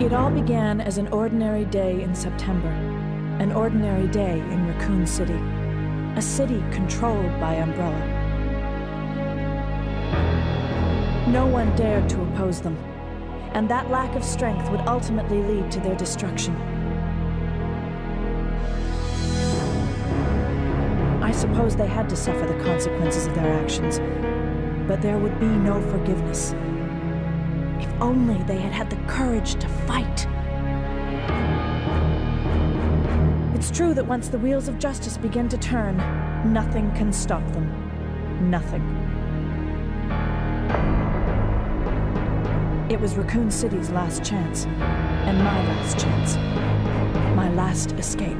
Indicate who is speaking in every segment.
Speaker 1: It all began as an ordinary day in September. An ordinary day in Raccoon City. A city controlled by Umbrella. No one dared to oppose them, and that lack of strength would ultimately lead to their destruction. I suppose they had to suffer the consequences of their actions, but there would be no forgiveness. Only they had had the courage to fight. It's true that once the wheels of justice begin to turn, nothing can stop them. Nothing. It was Raccoon City's last chance, and my last chance. My last escape.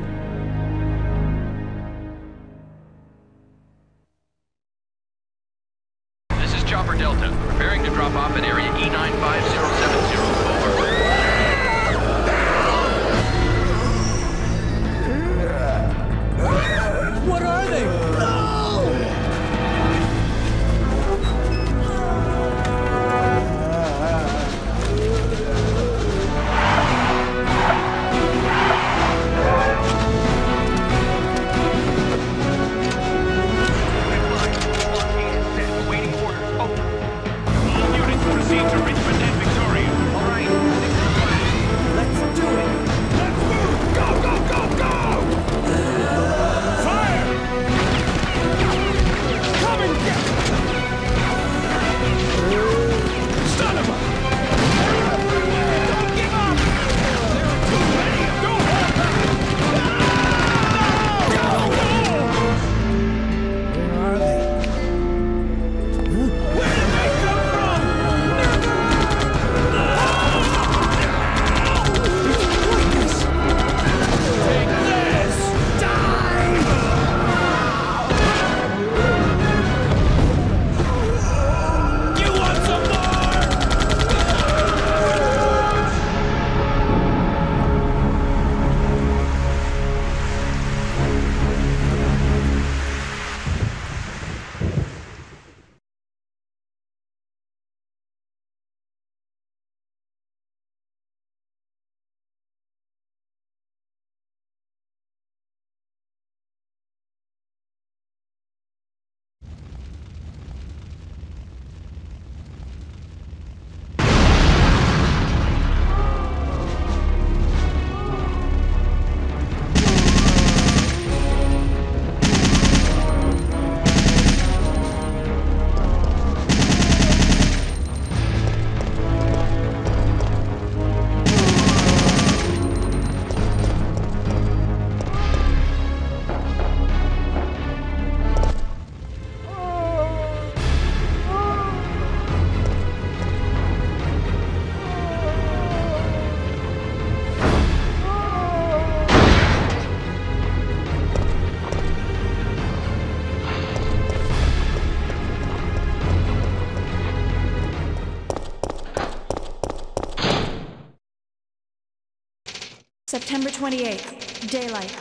Speaker 1: September 28th, daylight.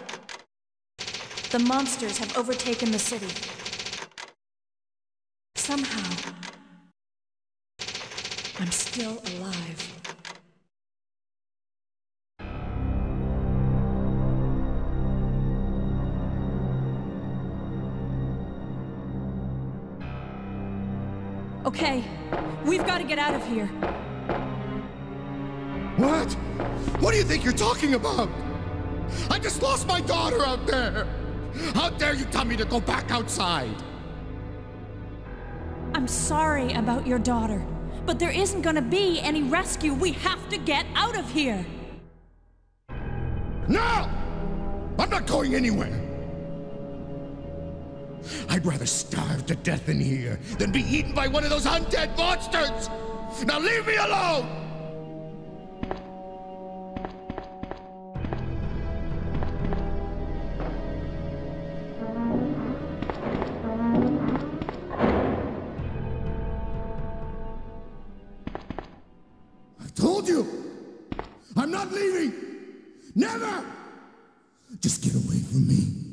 Speaker 1: The monsters have overtaken the city.
Speaker 2: Talking about? I just lost my daughter out there! How dare you tell me to go back outside?
Speaker 1: I'm sorry about your daughter, but there isn't gonna be any rescue. We have to get out of here.
Speaker 2: No! I'm not going anywhere! I'd rather starve to death in here than be eaten by one of those undead monsters! Now leave me alone! Never! Just get away from me.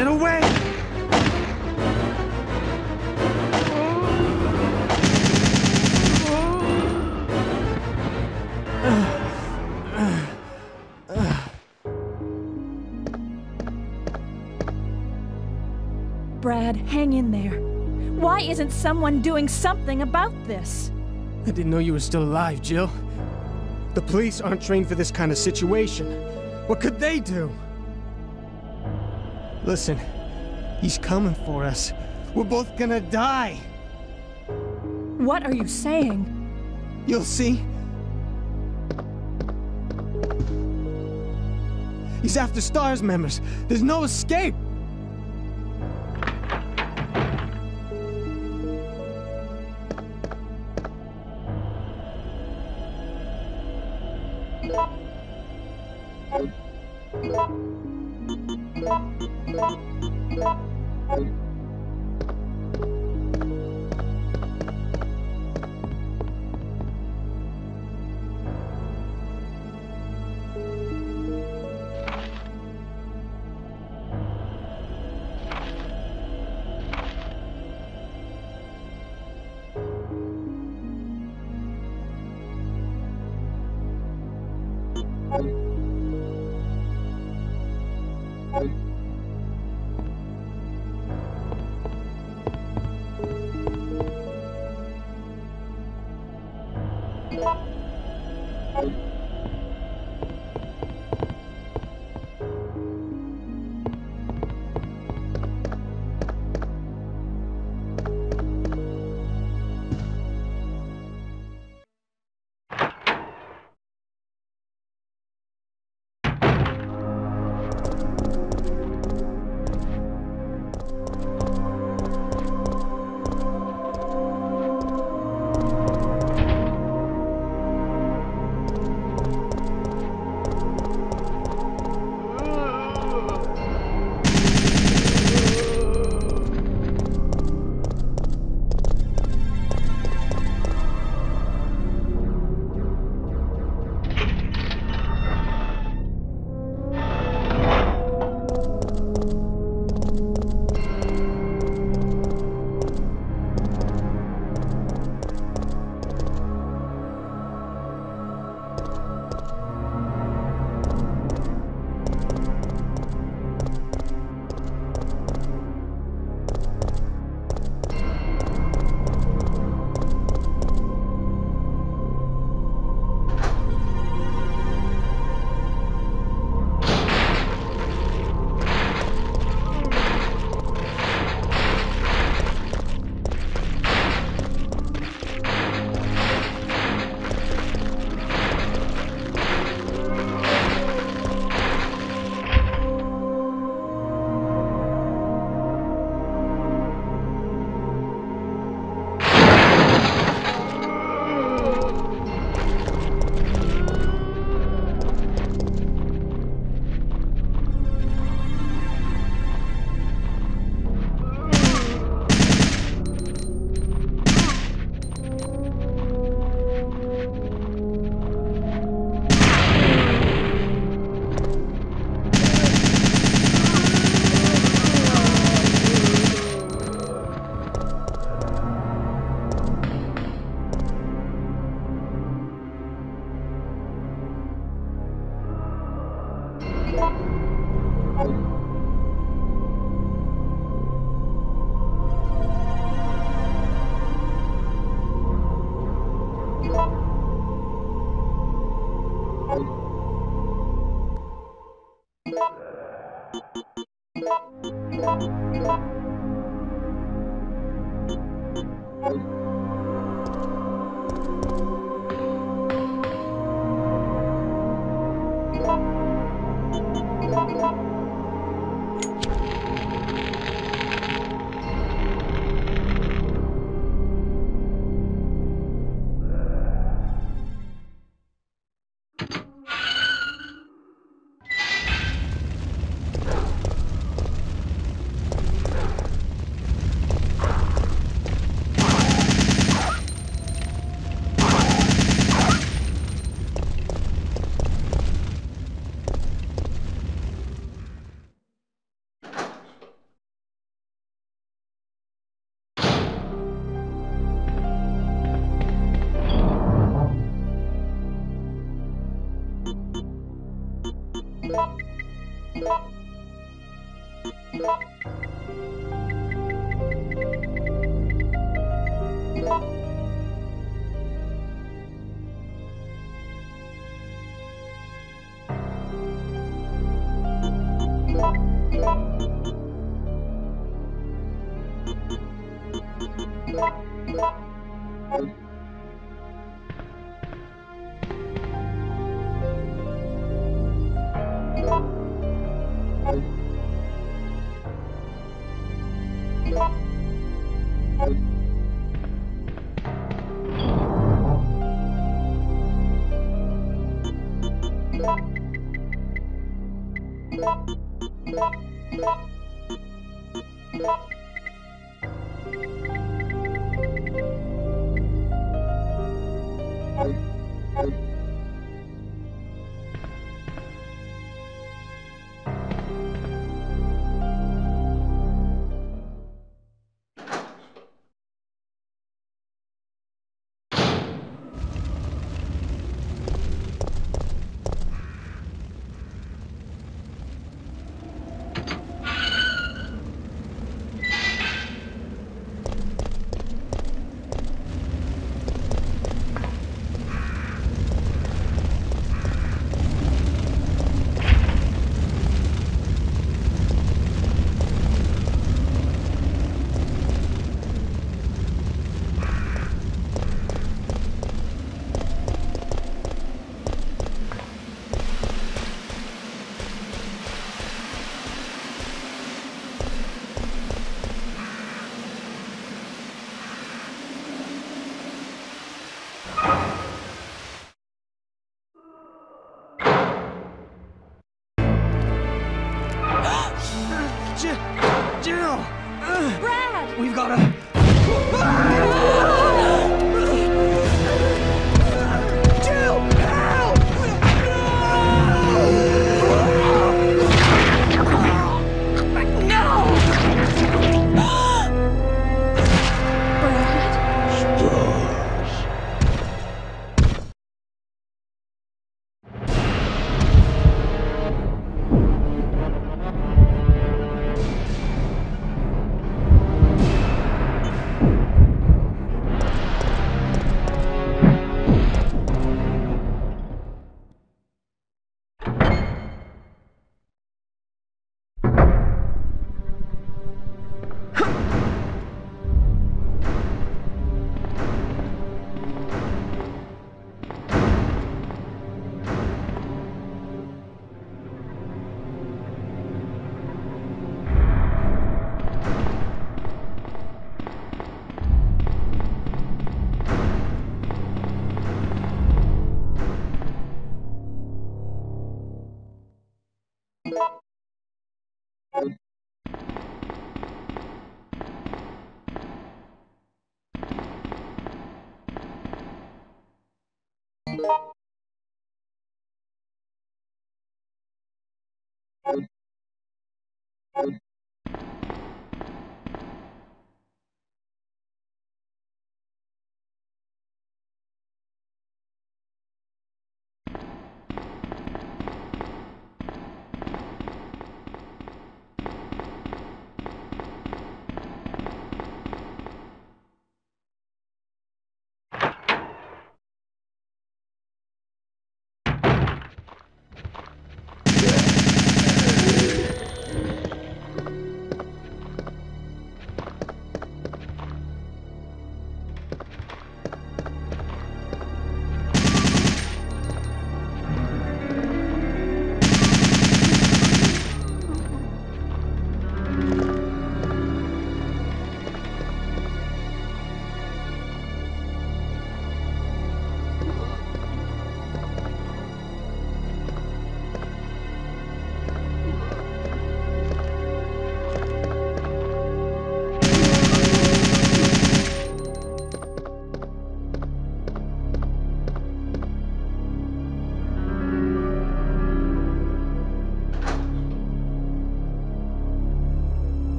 Speaker 3: Get away!
Speaker 1: Brad, hang in there. Why isn't someone doing something about this?
Speaker 3: I didn't know you were still alive, Jill. The police aren't trained for this kind of situation. What could they do? Listen, he's coming for us. We're both gonna die.
Speaker 1: What are you saying?
Speaker 3: You'll see. He's after STARS members. There's no escape.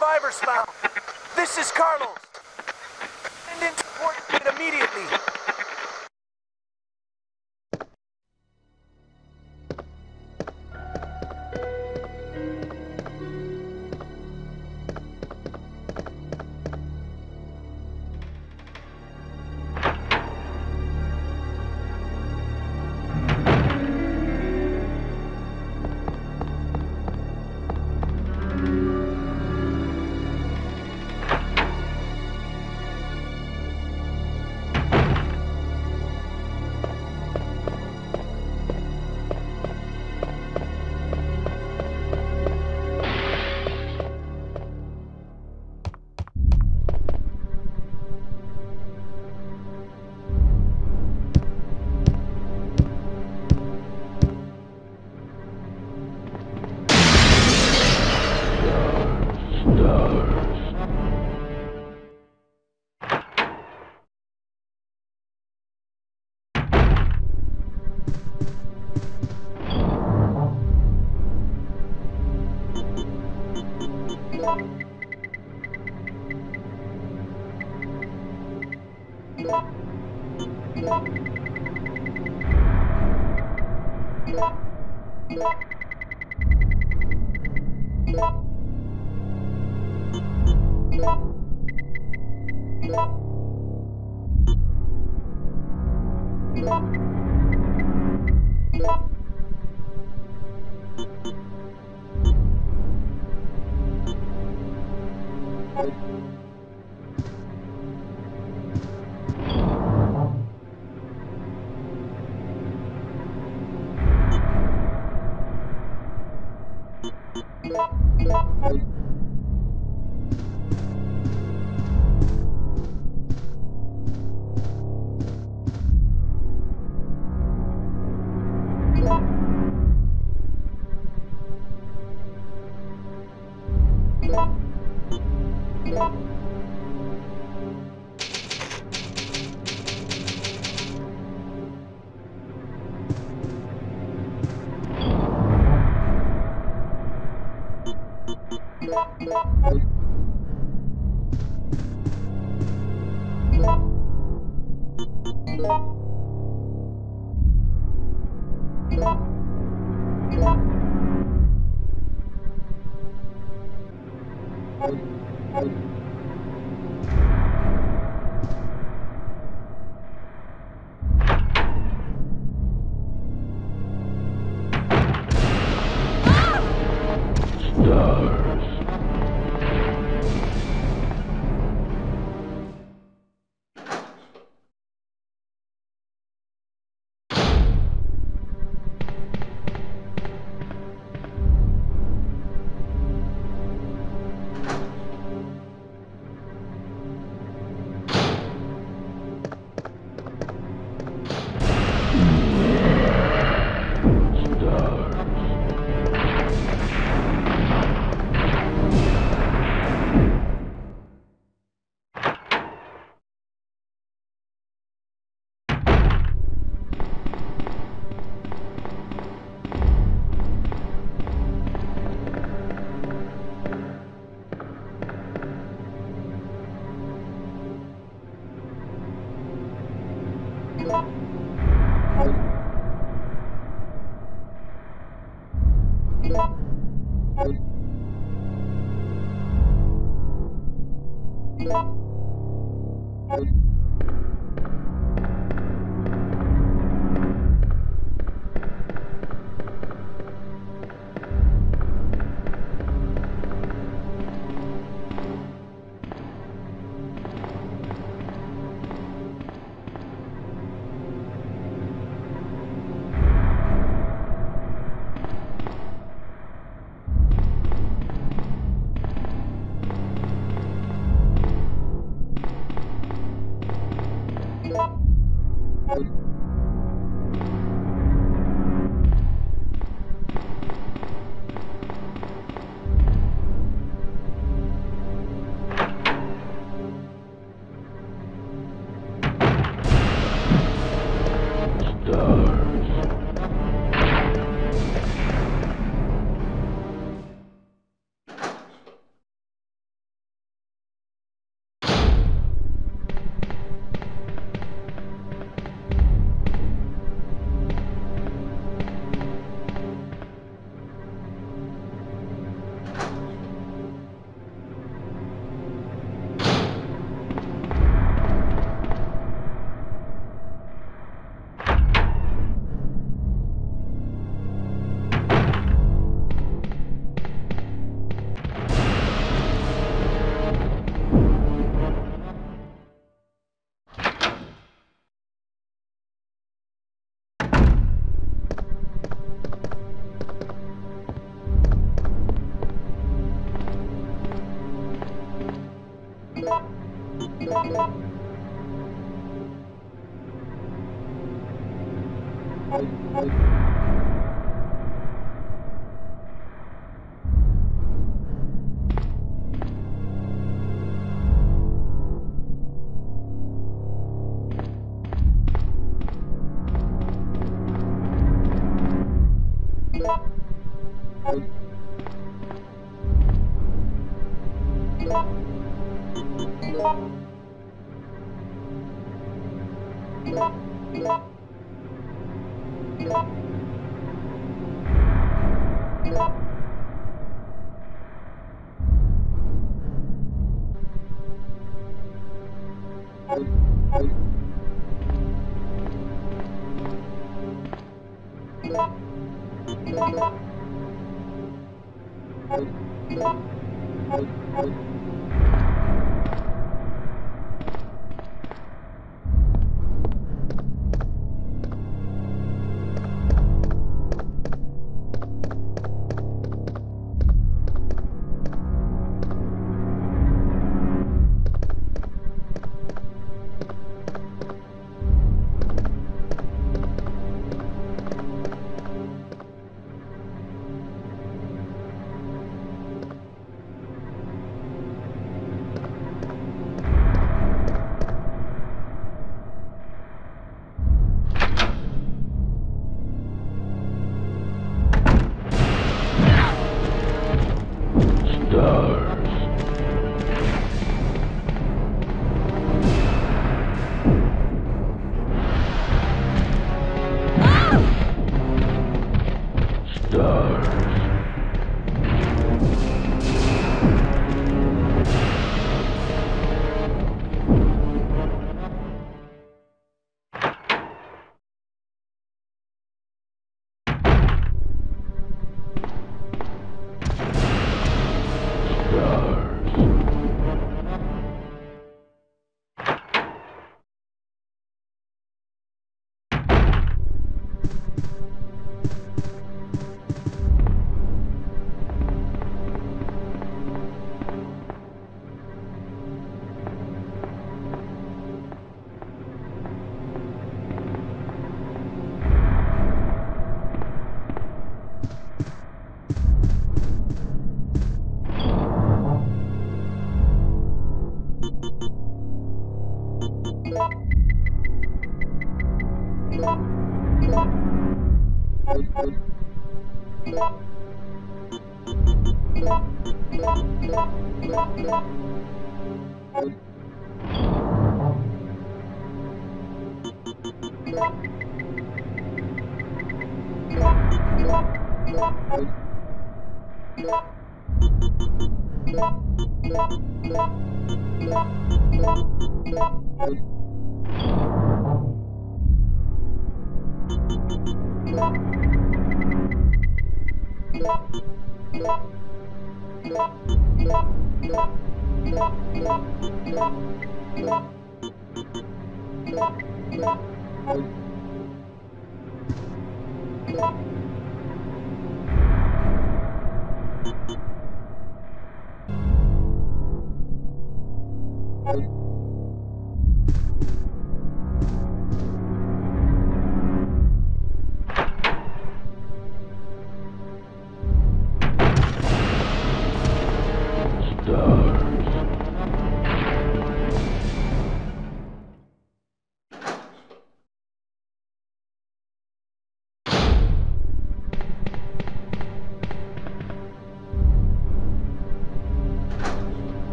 Speaker 4: No survivors found! This is Carlos! Send in support immediately!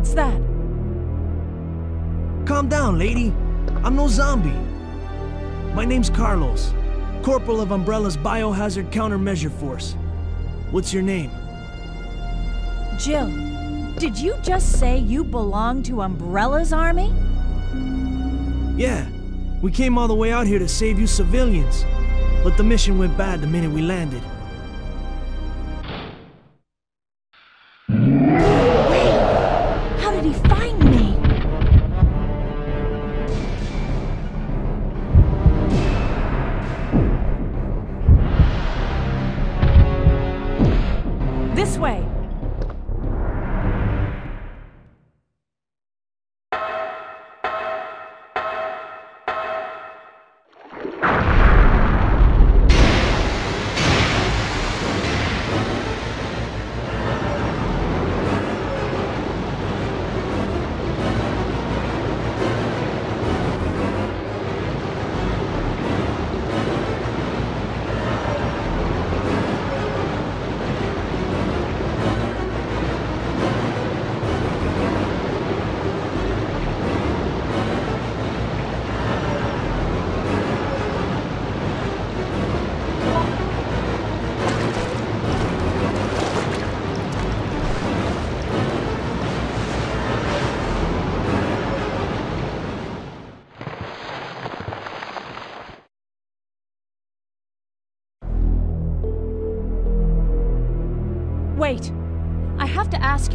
Speaker 1: What's that?
Speaker 4: Calm down, lady. I'm no zombie. My name's Carlos, Corporal of Umbrella's Biohazard Countermeasure Force. What's your name?
Speaker 1: Jill, did you just say you belong to Umbrella's army?
Speaker 4: Yeah, we came all the way out here to save you civilians. But the mission went bad the minute we landed.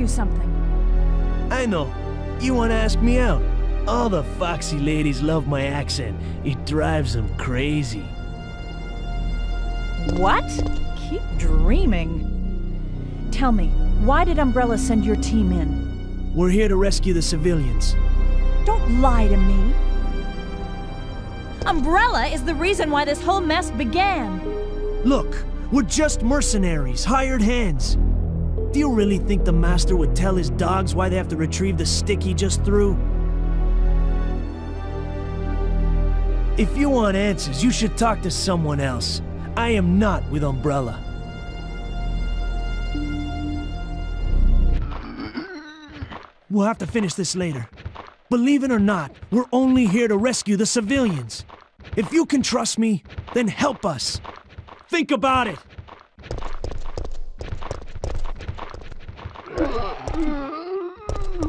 Speaker 1: You something.
Speaker 4: I know. You want to ask me out? All the foxy ladies love my accent. It drives them crazy.
Speaker 1: What? Keep dreaming. Tell me, why did Umbrella send your team in?
Speaker 4: We're here to rescue the civilians.
Speaker 1: Don't lie to me. Umbrella is the reason why this whole mess began.
Speaker 4: Look, we're just mercenaries, hired hands. Do you really think the master would tell his dogs why they have to retrieve the stick he just threw? If you want answers, you should talk to someone else. I am not with Umbrella. We'll have to finish this later. Believe it or not, we're only here to rescue the civilians. If you can trust me, then help us. Think about it. Oh, my God.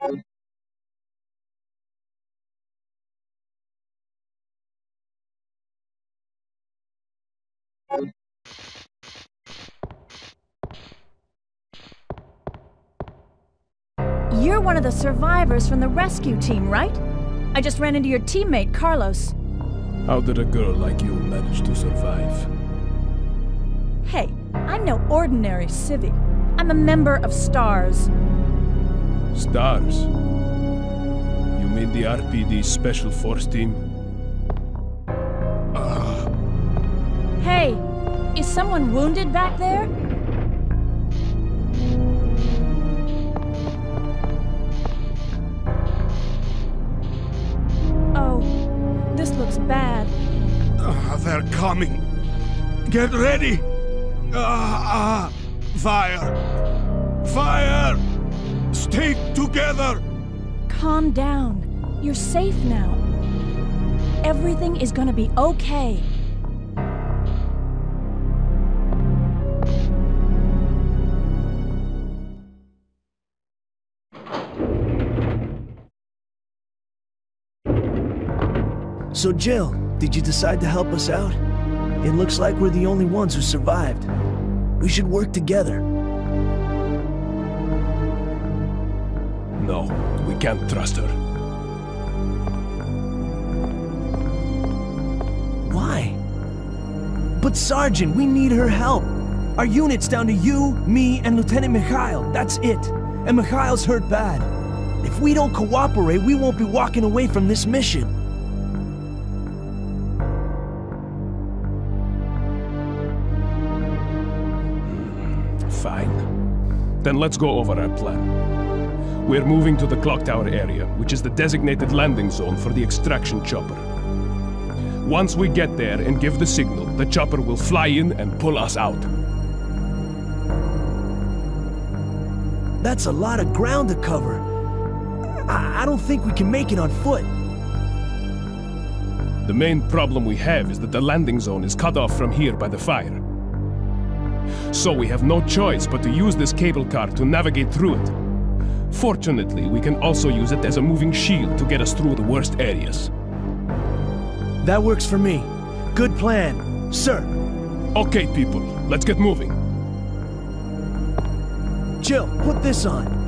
Speaker 1: You're one of the survivors from the rescue team, right? I just ran into your teammate, Carlos.
Speaker 5: How did a girl like you manage to survive?
Speaker 1: Hey, I'm no ordinary civvy. I'm a member of STARS.
Speaker 5: Stars? You mean the RPD Special Force Team?
Speaker 1: Hey, is someone wounded back there? Oh, this looks bad.
Speaker 5: Ah, they're coming. Get ready. Ah, ah, fire. Fire. Stay together.
Speaker 1: Calm down. You're safe now. Everything is gonna be okay.
Speaker 4: So, Jill, did you decide to help us out? It looks like we're the only ones who survived. We should work together.
Speaker 5: No, we can't trust her.
Speaker 4: Why? But Sergeant, we need her help. Our unit's down to you, me, and Lieutenant Mikhail. That's it. And Mikhail's hurt bad. If we don't cooperate, we won't be walking away from this mission.
Speaker 5: Fine. Then let's go over our plan. We're moving to the clock tower area, which is the designated landing zone for the extraction chopper. Once we get there and give the signal, the chopper will fly in and pull us out.
Speaker 4: That's a lot of ground to cover. I, I don't think we can make it on foot.
Speaker 5: The main problem we have is that the landing zone is cut off from here by the fire. So we have no choice but to use this cable car to navigate through it. Fortunately, we can also use it as a moving shield to get us through the worst areas.
Speaker 4: That works for me. Good plan. Sir,
Speaker 5: Okay, people, let's get moving.
Speaker 4: Jill, put this on.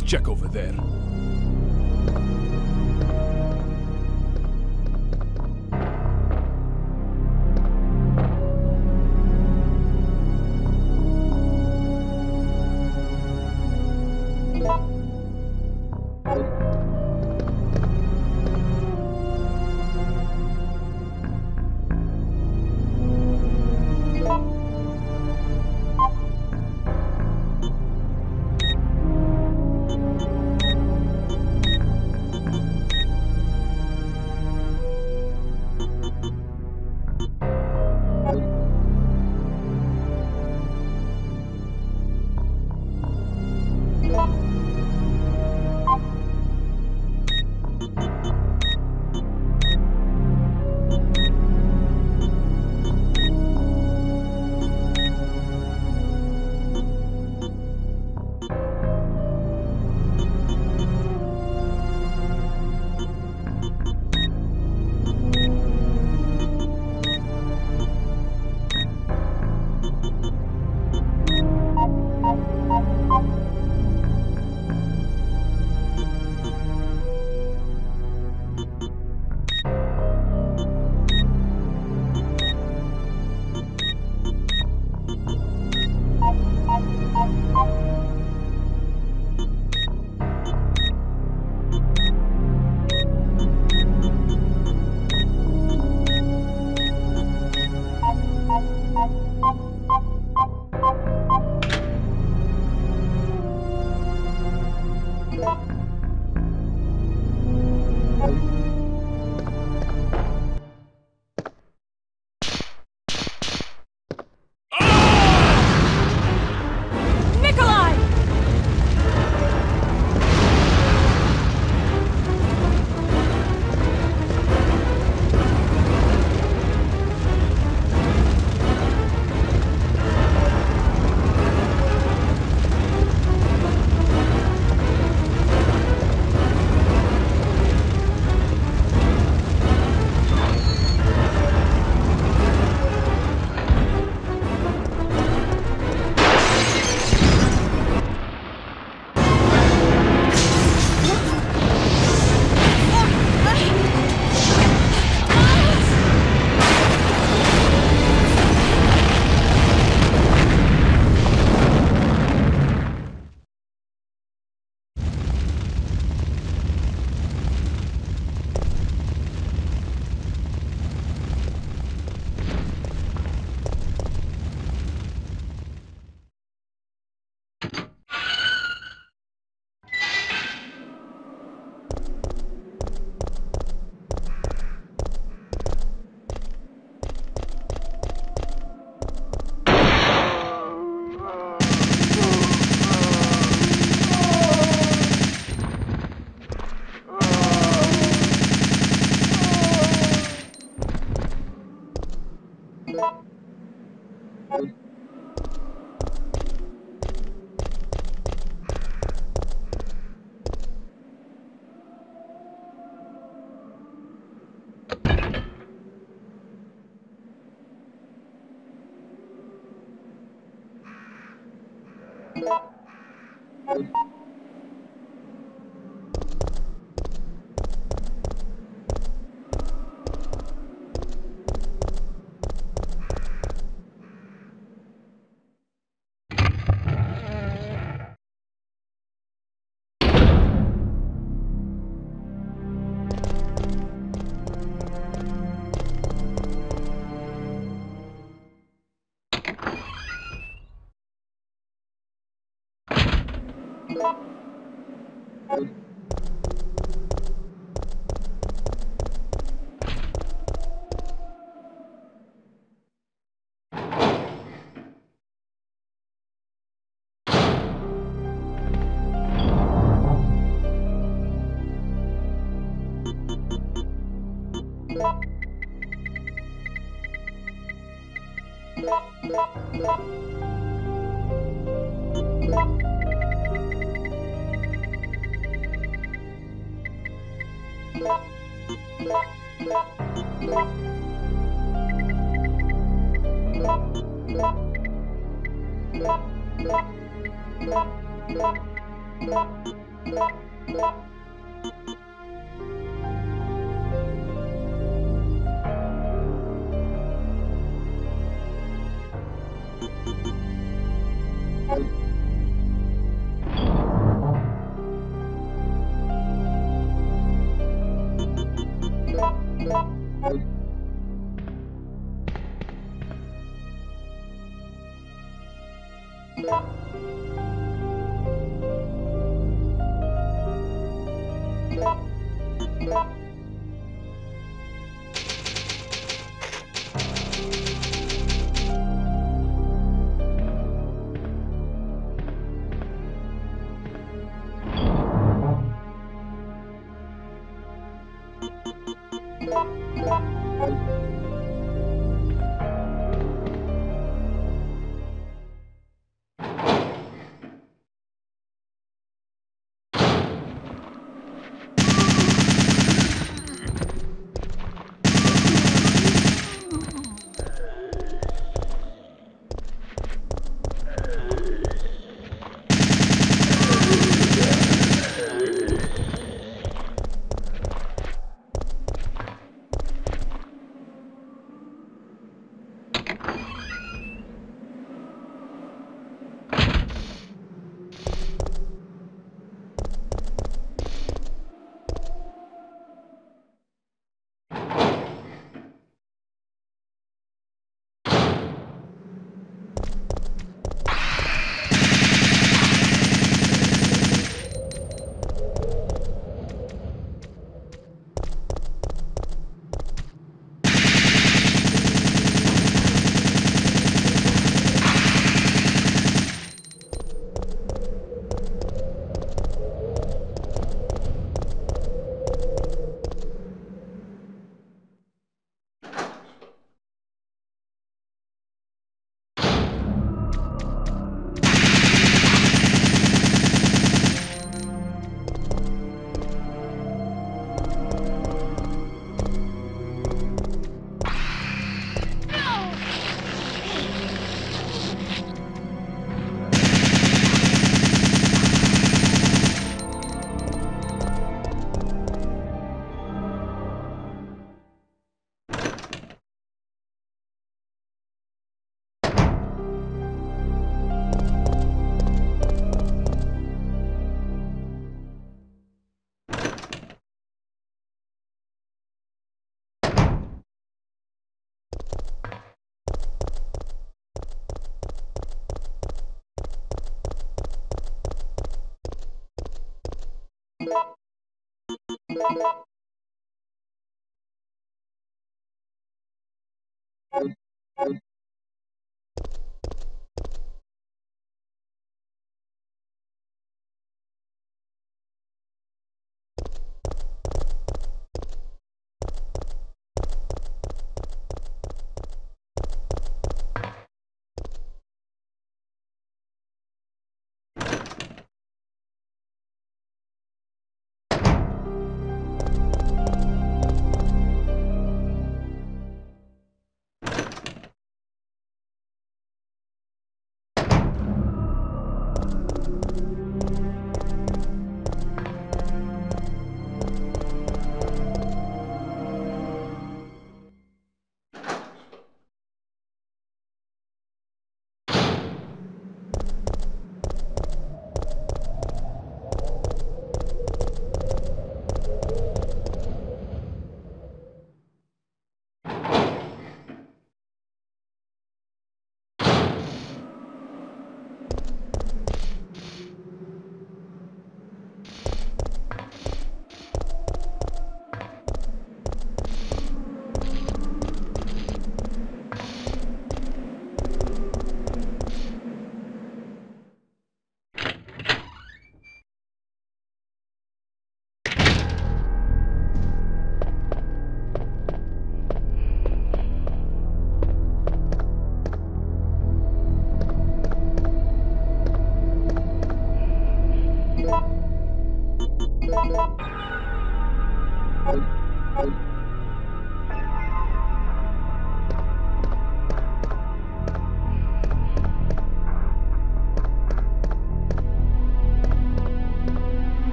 Speaker 5: Check over there.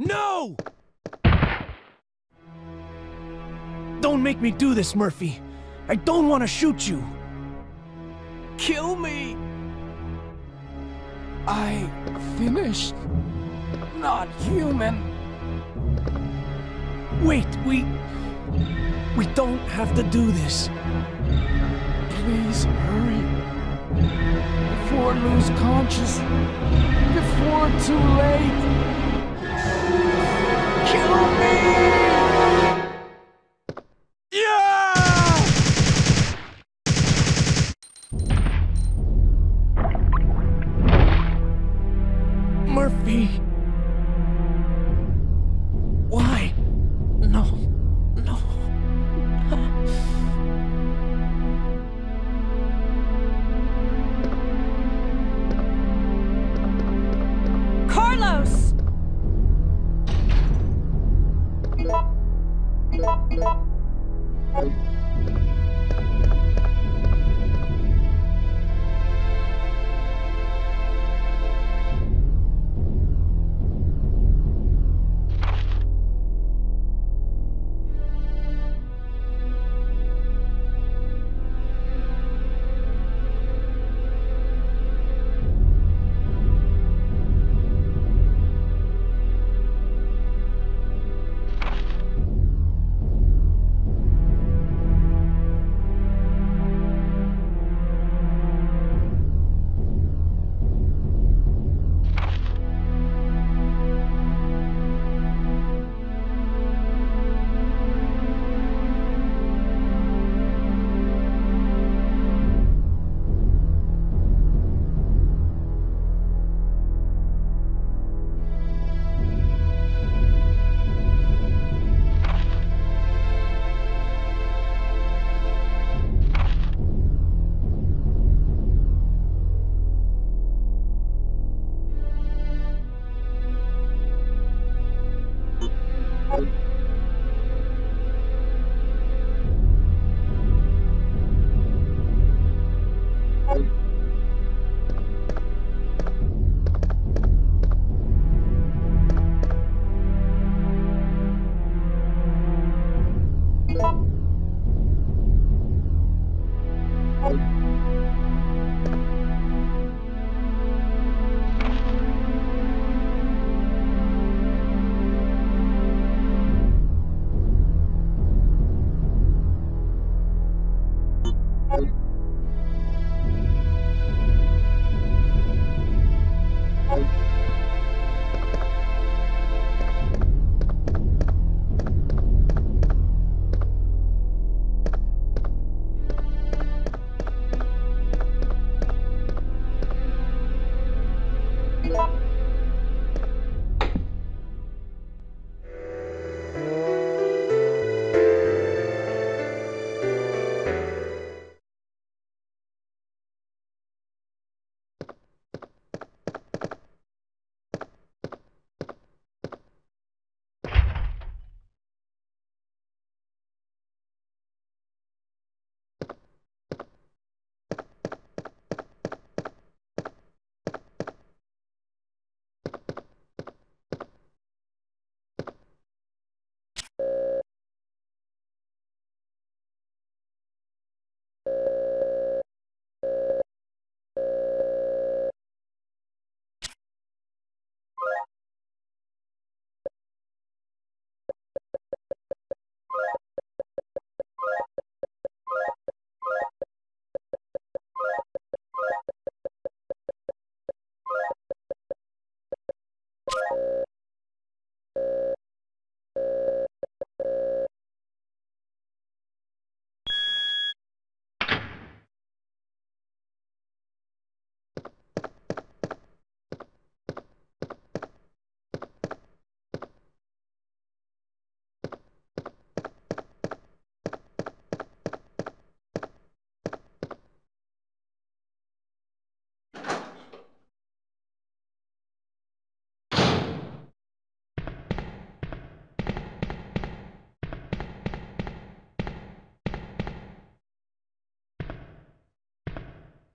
Speaker 4: No! Don't make me do this, Murphy. I don't want to shoot you. Kill me.
Speaker 6: I finished. Not human.
Speaker 4: Wait, we. We don't have to do this.
Speaker 6: Please hurry. Before I lose conscious. Before too late. Kill me!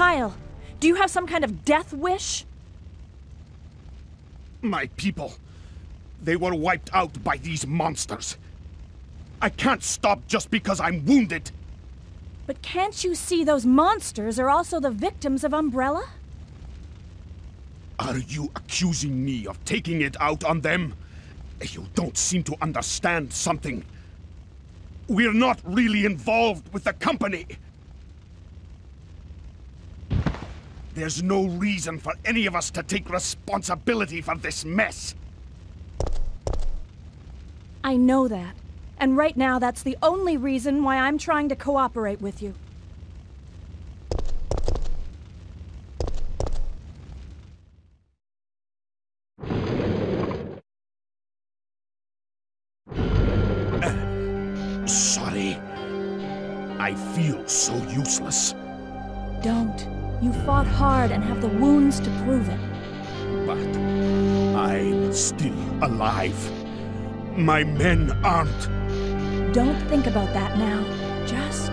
Speaker 1: Mikhail, do you have some kind of death wish?
Speaker 7: My people. They were wiped out by these monsters. I can't stop just because I'm wounded.
Speaker 1: But can't you see those monsters are also the victims of Umbrella?
Speaker 7: Are you accusing me of taking it out on them? You don't seem to understand something. We're not really involved with the company. There's no reason for any of us to take responsibility for this mess.
Speaker 1: I know that. And right now, that's the only reason why I'm trying to cooperate with you.
Speaker 7: Sorry. I feel so useless.
Speaker 1: Don't. You fought hard and have the wounds to prove it.
Speaker 7: But I'm still alive. My men aren't.
Speaker 1: Don't think about that now. Just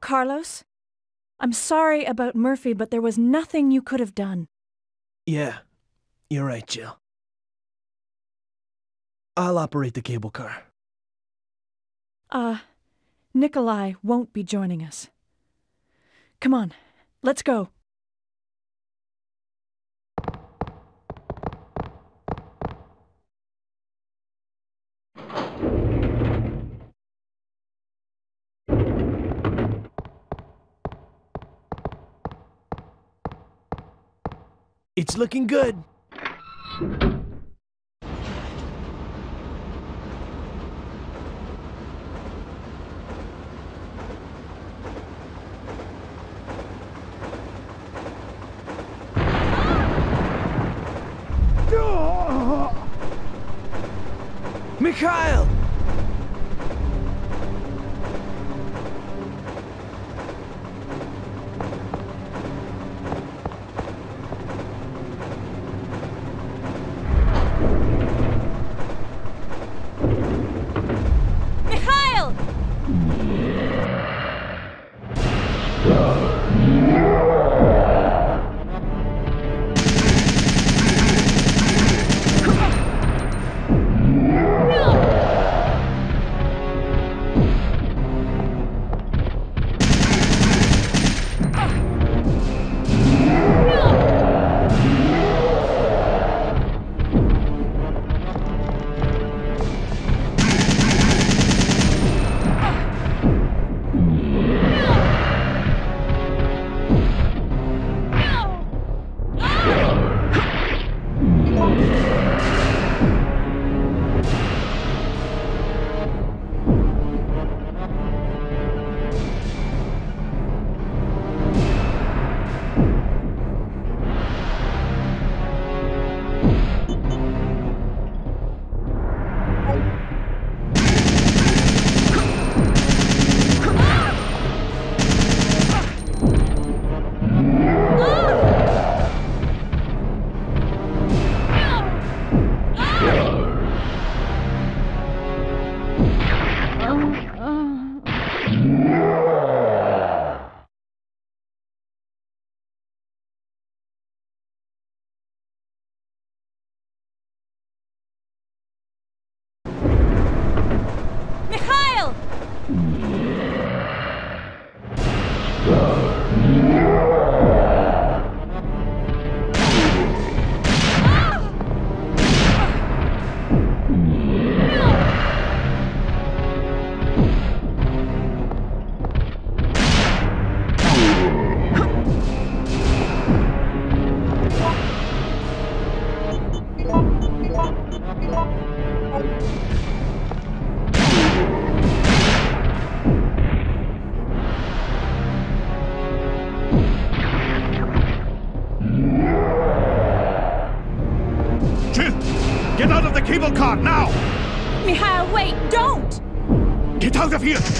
Speaker 1: Carlos? I'm sorry about Murphy, but there was nothing you could have done.
Speaker 4: Yeah, you're right, Jill. I'll operate the cable car.
Speaker 1: Uh, Nikolai won't be joining us. Come on, let's go.
Speaker 4: Looking good. Mikhail!
Speaker 7: Cable car, now!
Speaker 1: Mikhail, wait! Don't!
Speaker 7: Get out of here!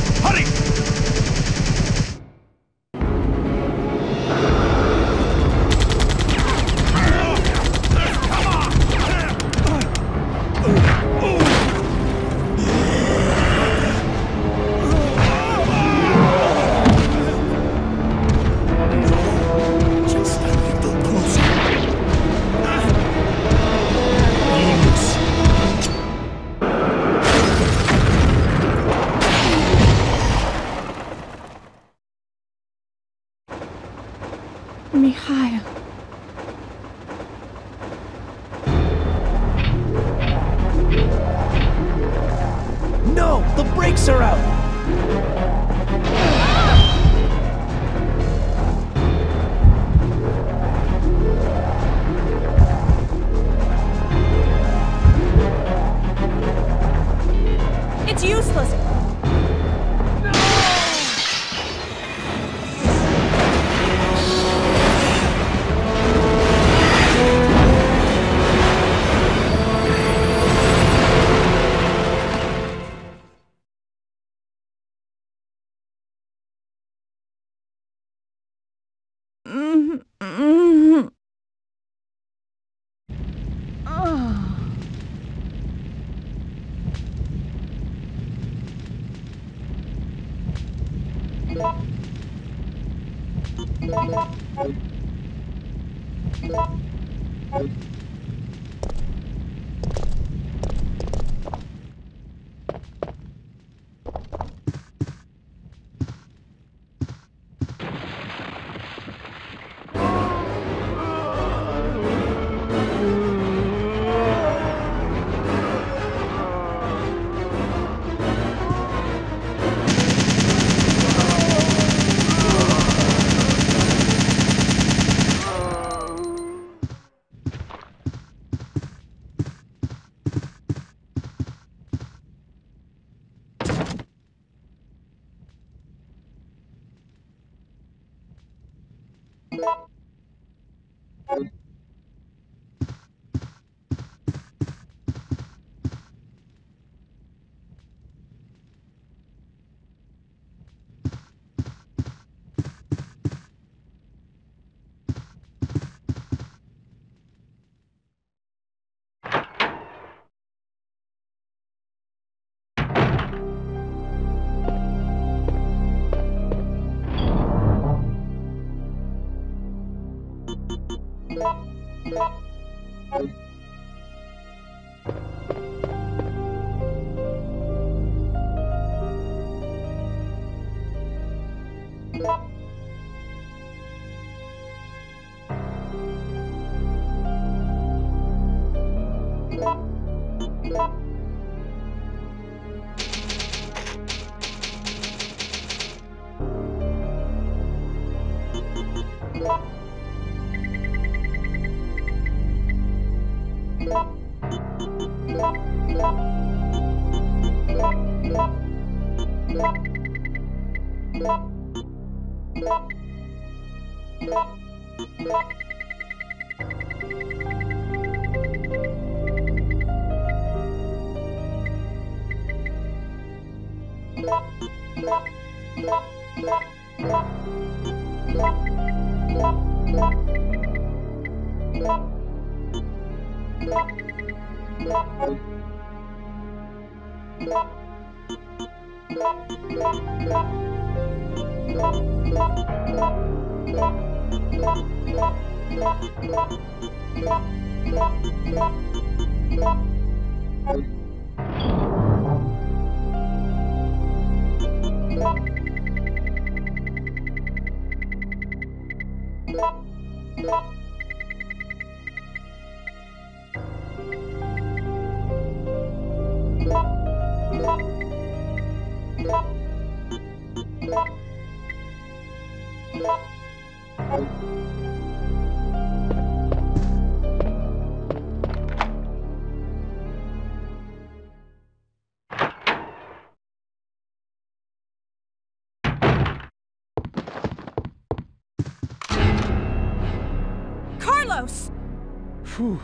Speaker 3: Phew.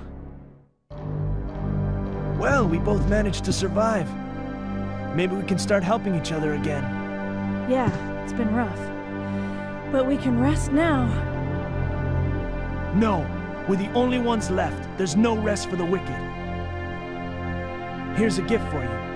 Speaker 4: Well, we both managed to survive. Maybe we can start helping each other again.
Speaker 1: Yeah, it's been rough. But we can rest now.
Speaker 4: No, we're the only ones left. There's no rest for the wicked. Here's a gift for you.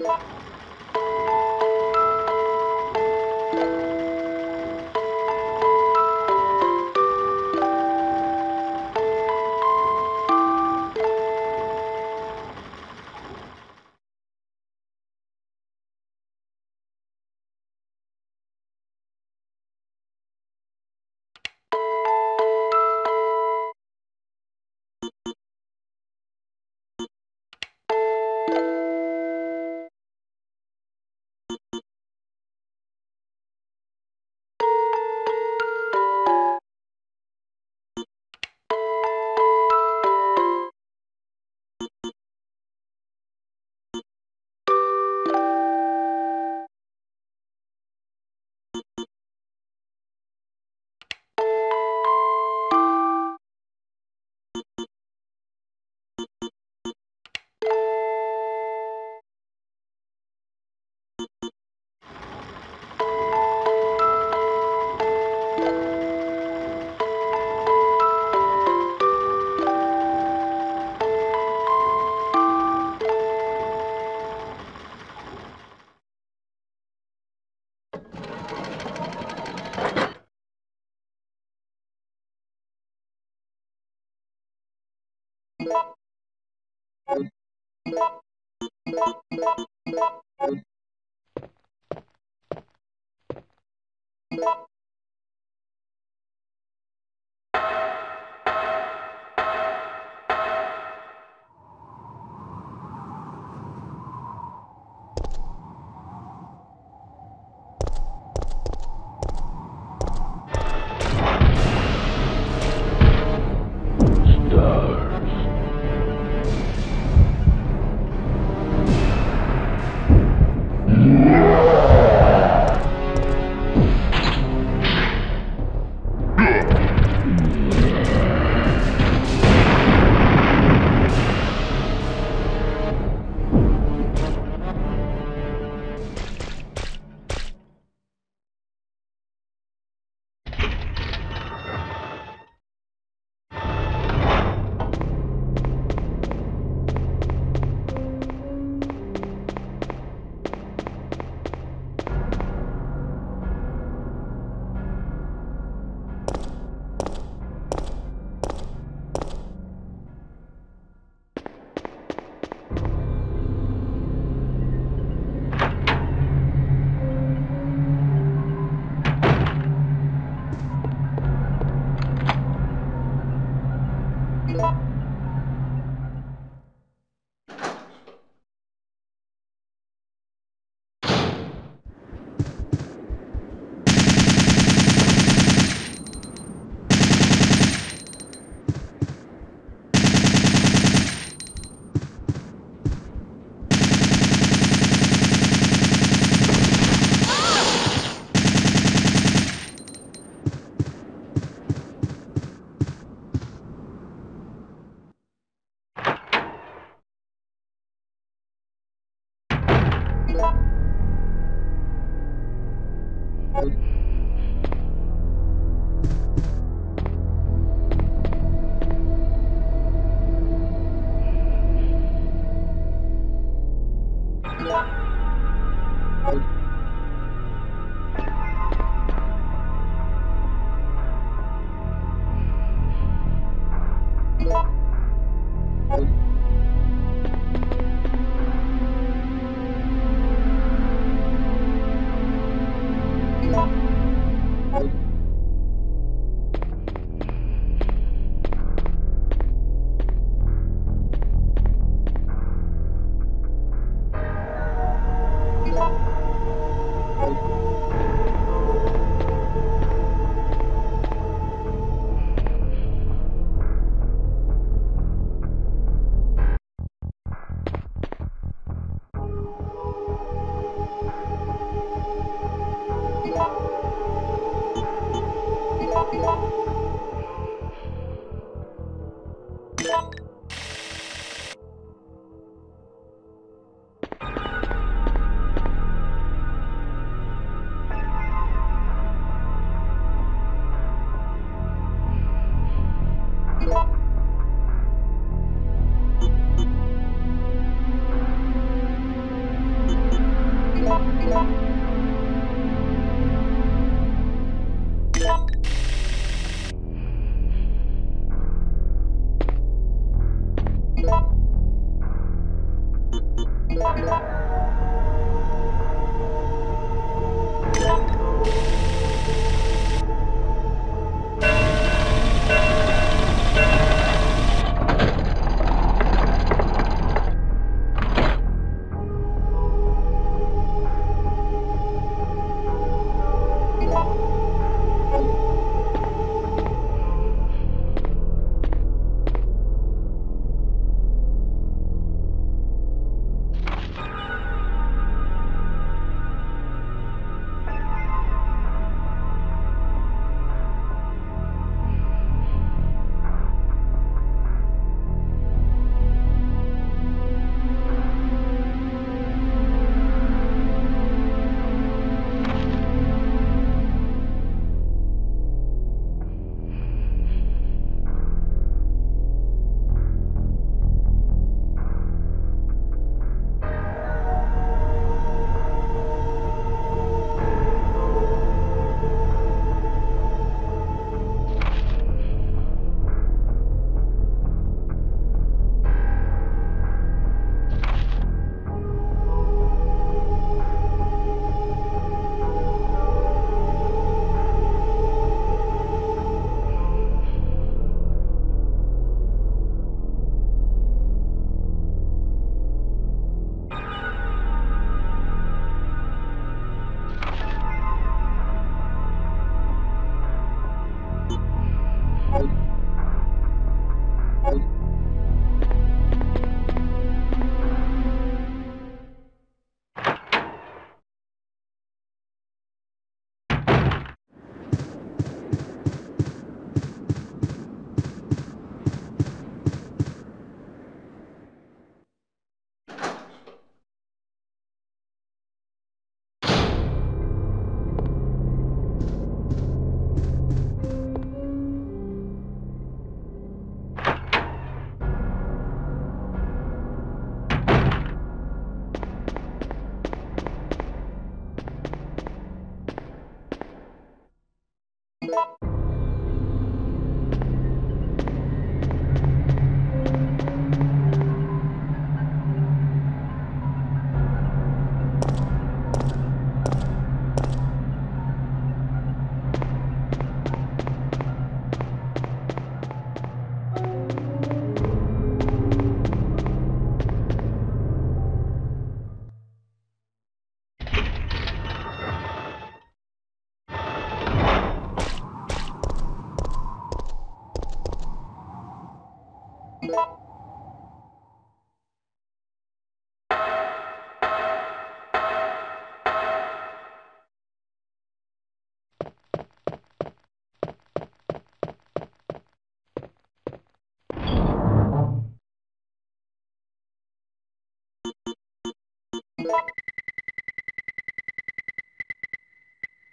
Speaker 8: you.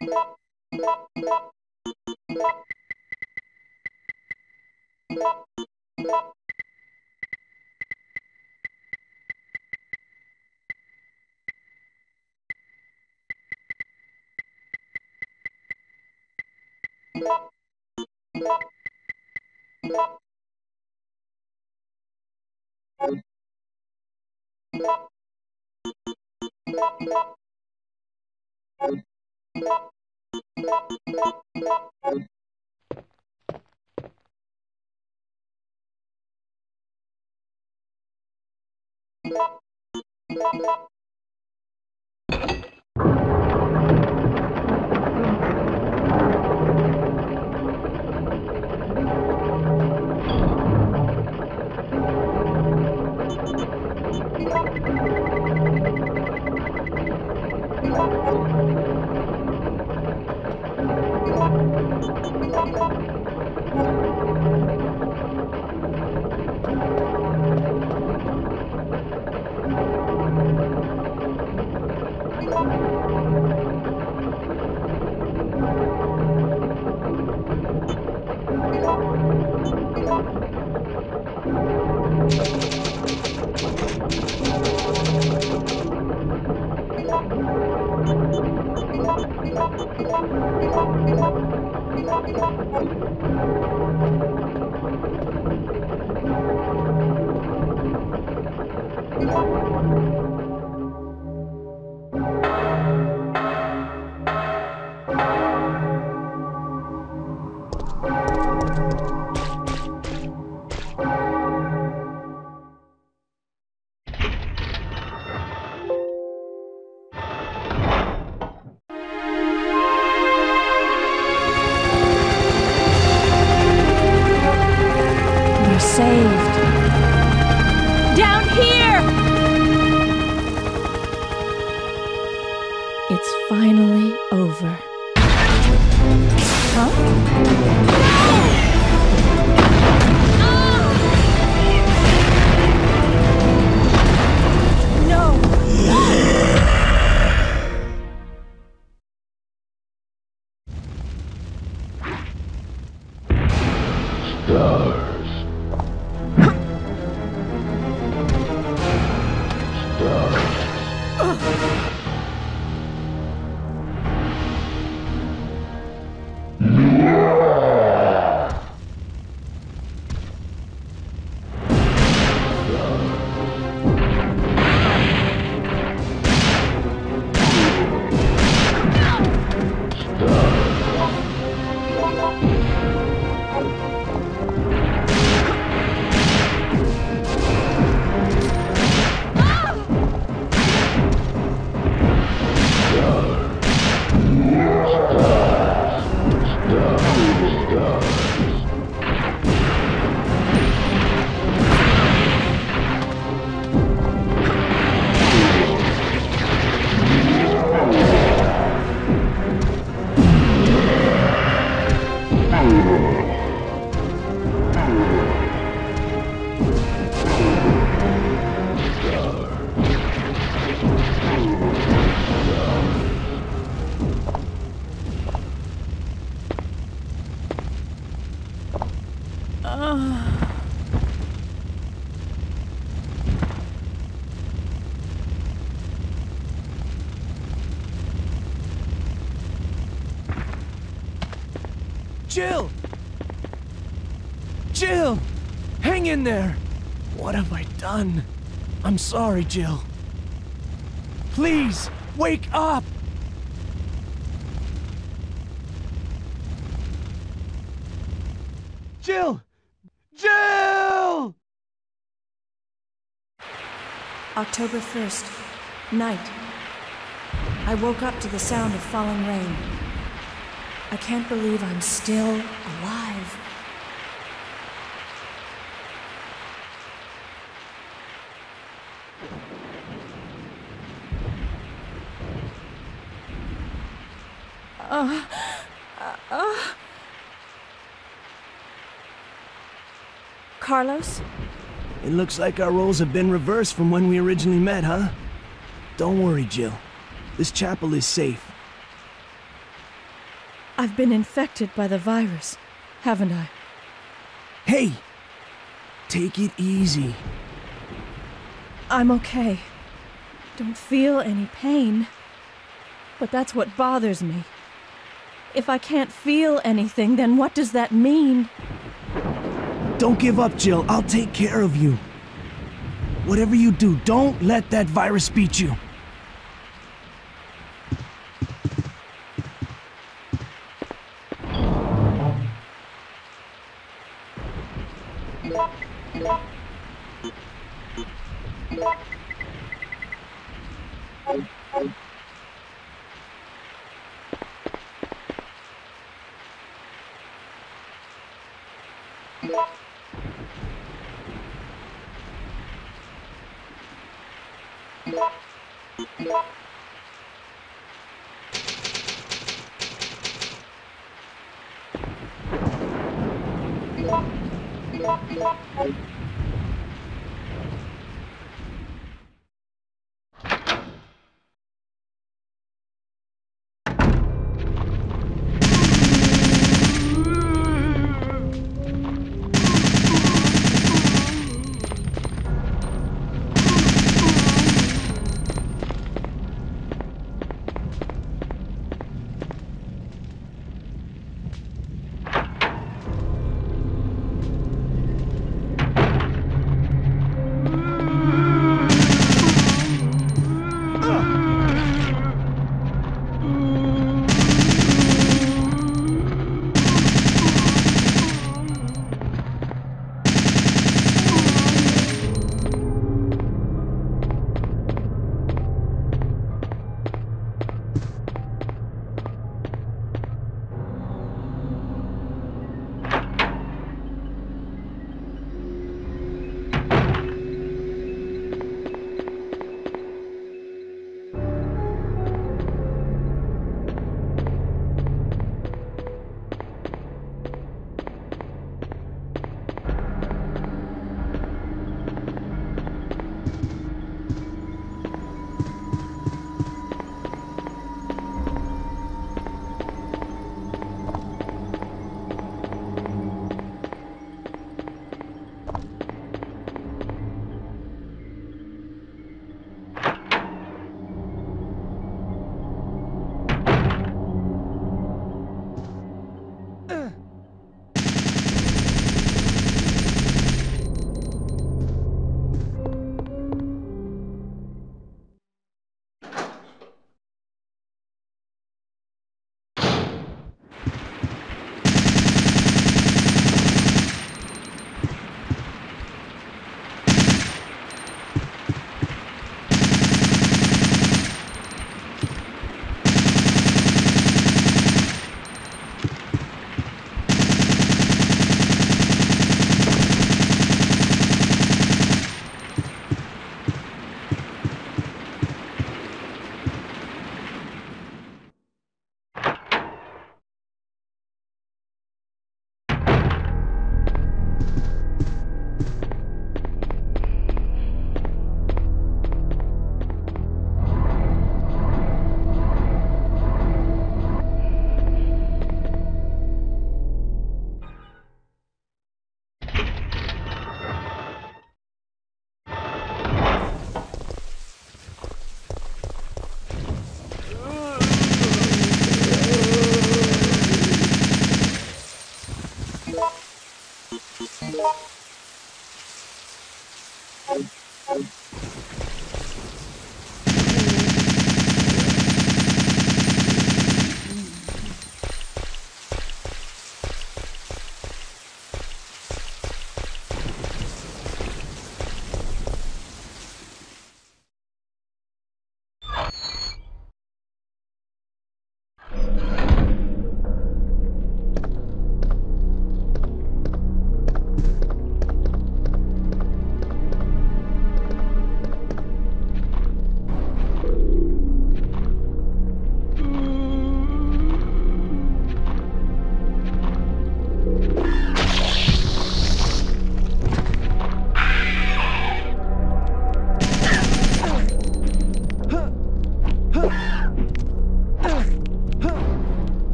Speaker 8: Thank you.
Speaker 1: We're
Speaker 4: Jill! Jill! Hang in there! What have I done? I'm sorry, Jill. Please, wake up! Jill! Jill!
Speaker 1: October 1st, night. I woke up to the sound of falling rain. I can't believe I'm still alive. Uh, uh, uh. Carlos?
Speaker 4: It looks like our roles have been reversed from when we originally met, huh? Don't worry, Jill. This chapel is safe.
Speaker 1: I've been infected by the virus, haven't I?
Speaker 4: Hey! Take it easy.
Speaker 1: I'm okay. Don't feel any pain. But that's what bothers me. If I can't feel anything, then what does that mean?
Speaker 4: Don't give up, Jill. I'll take care of you. Whatever you do, don't let that virus beat you.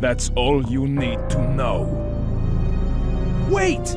Speaker 5: That's all you need to know.
Speaker 4: Wait!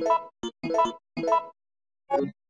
Speaker 4: Thank you.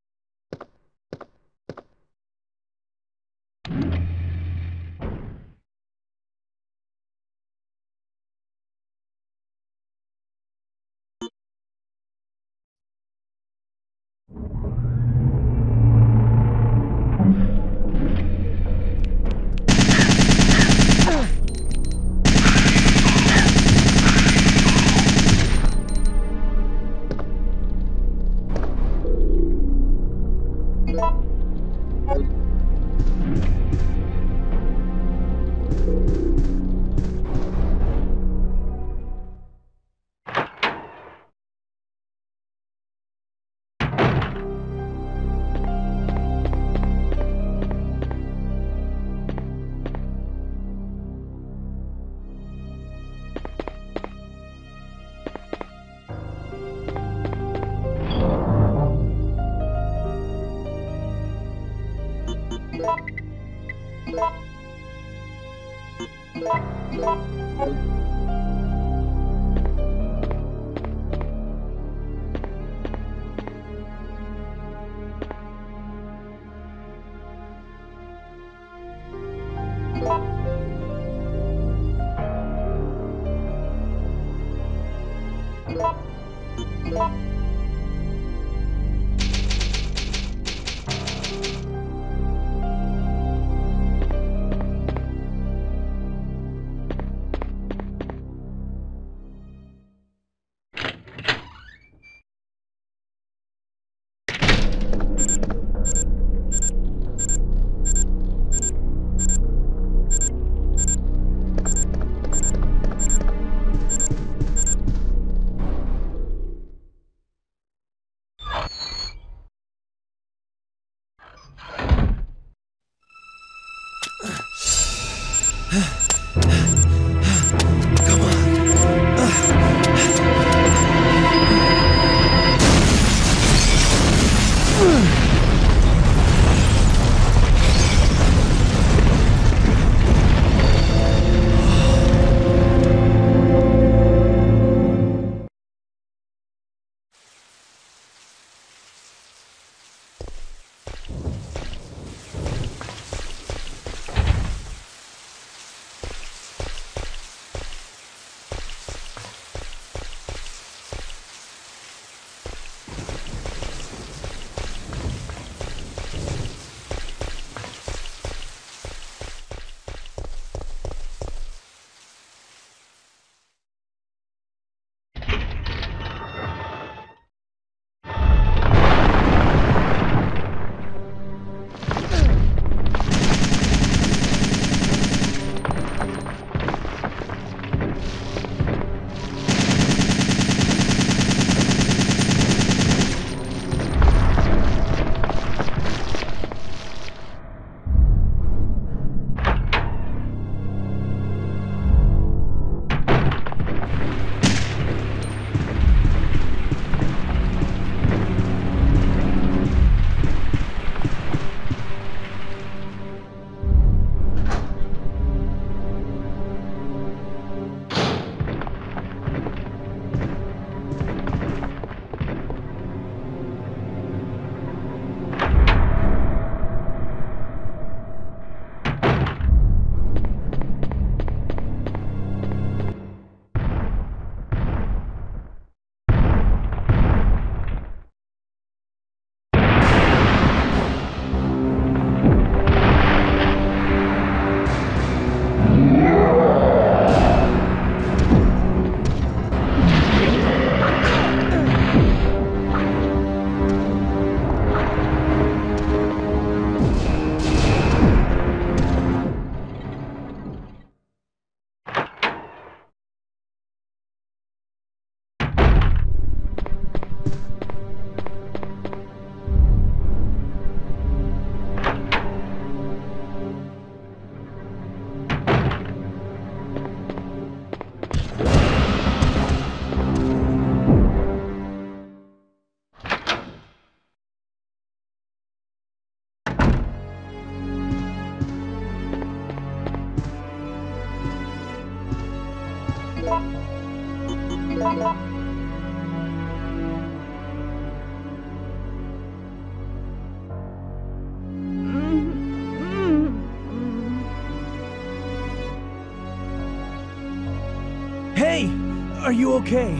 Speaker 4: Are you okay?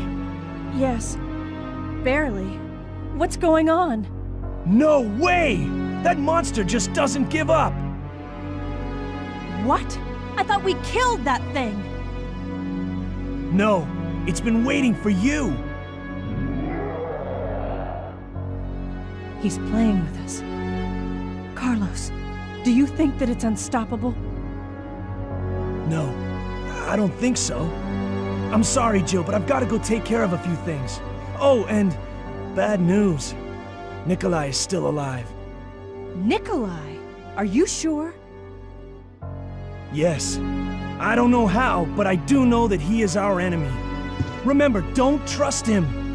Speaker 1: Yes. Barely. What's going on?
Speaker 4: No way! That monster just doesn't give up!
Speaker 1: What? I thought we killed that thing!
Speaker 4: No, it's been waiting for you!
Speaker 1: He's playing with us. Carlos, do you think that it's unstoppable?
Speaker 4: No, I don't think so. I'm sorry, Jill, but I've got to go take care of a few things. Oh, and bad news. Nikolai is still alive.
Speaker 1: Nikolai? Are you sure?
Speaker 4: Yes. I don't know how, but I do know that he is our enemy. Remember, don't trust him.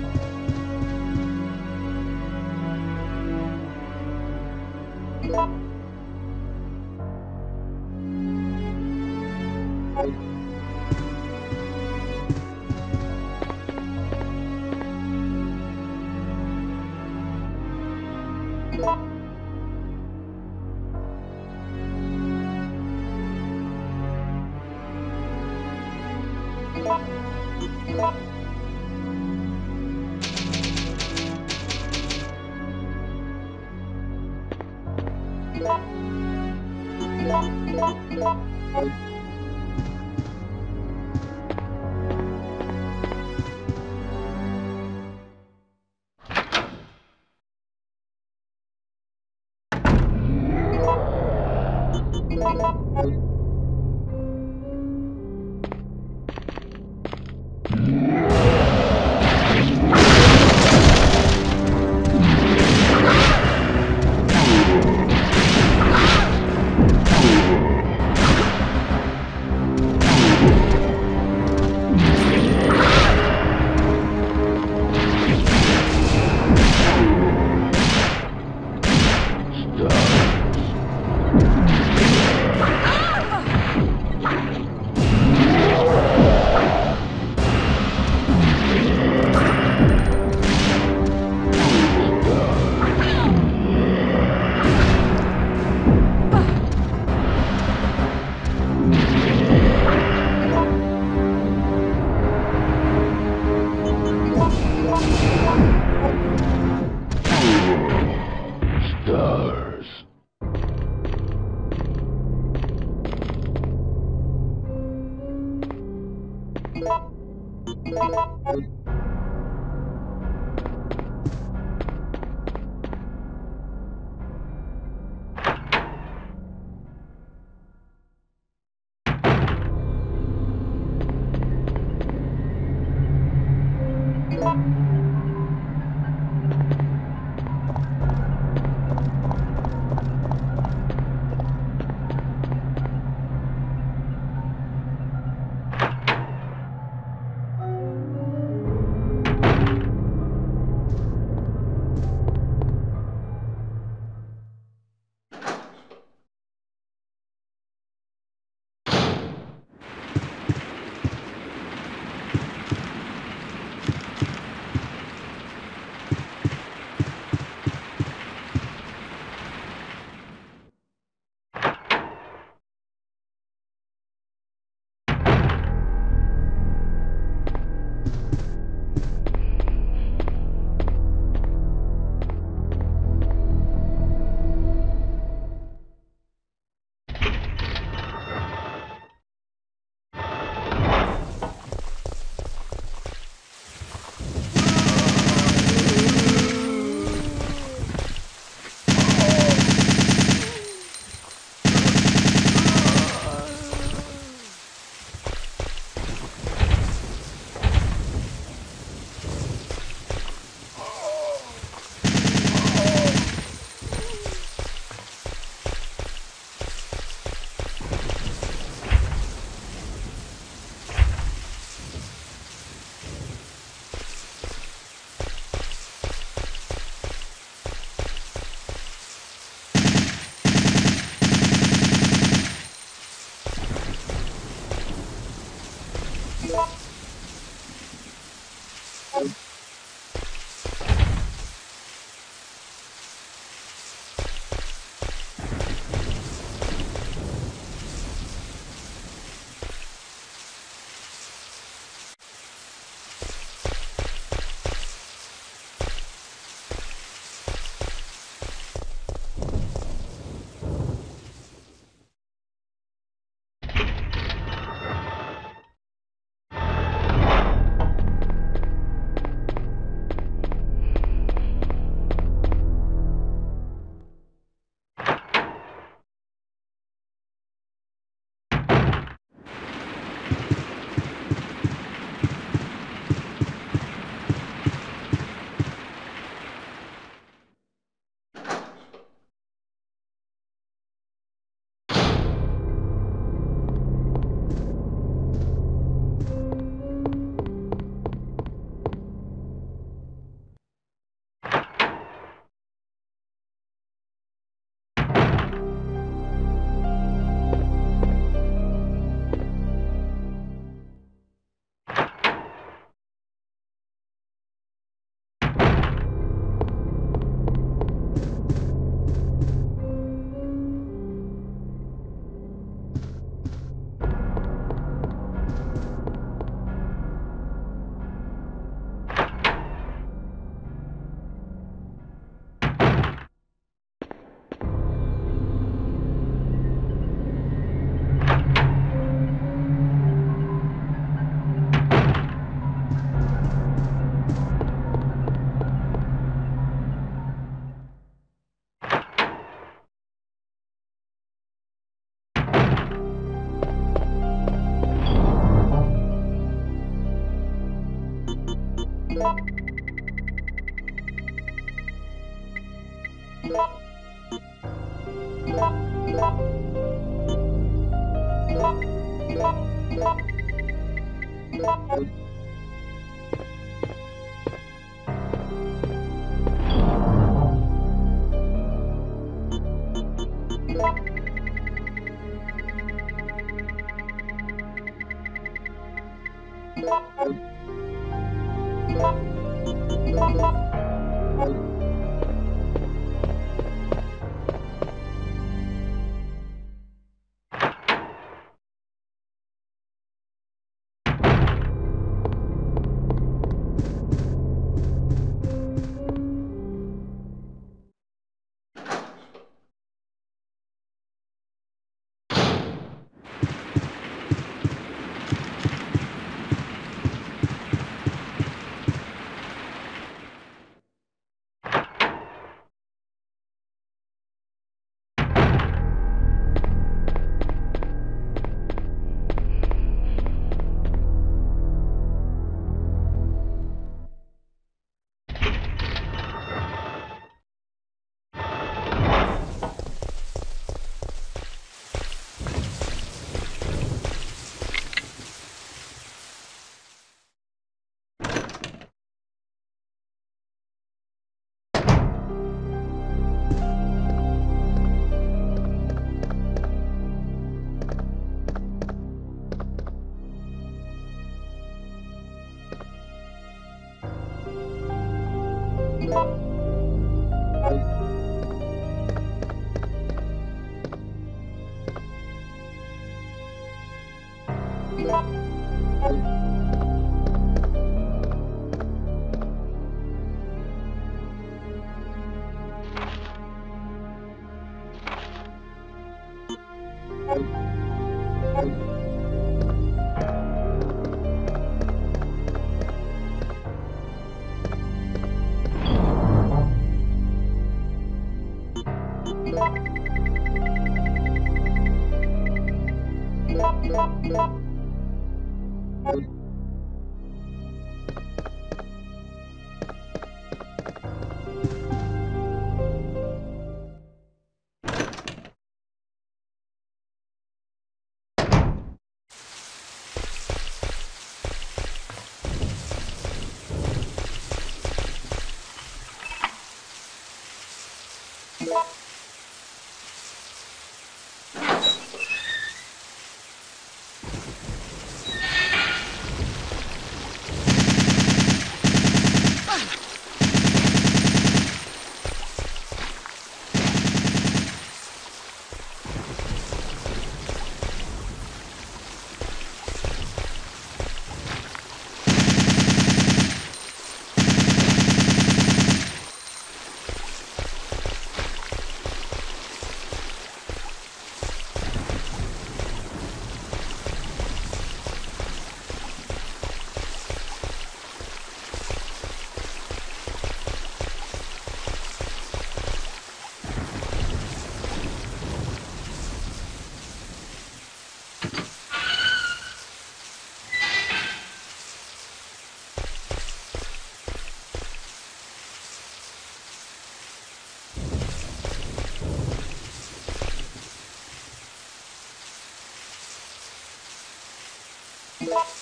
Speaker 6: Bye.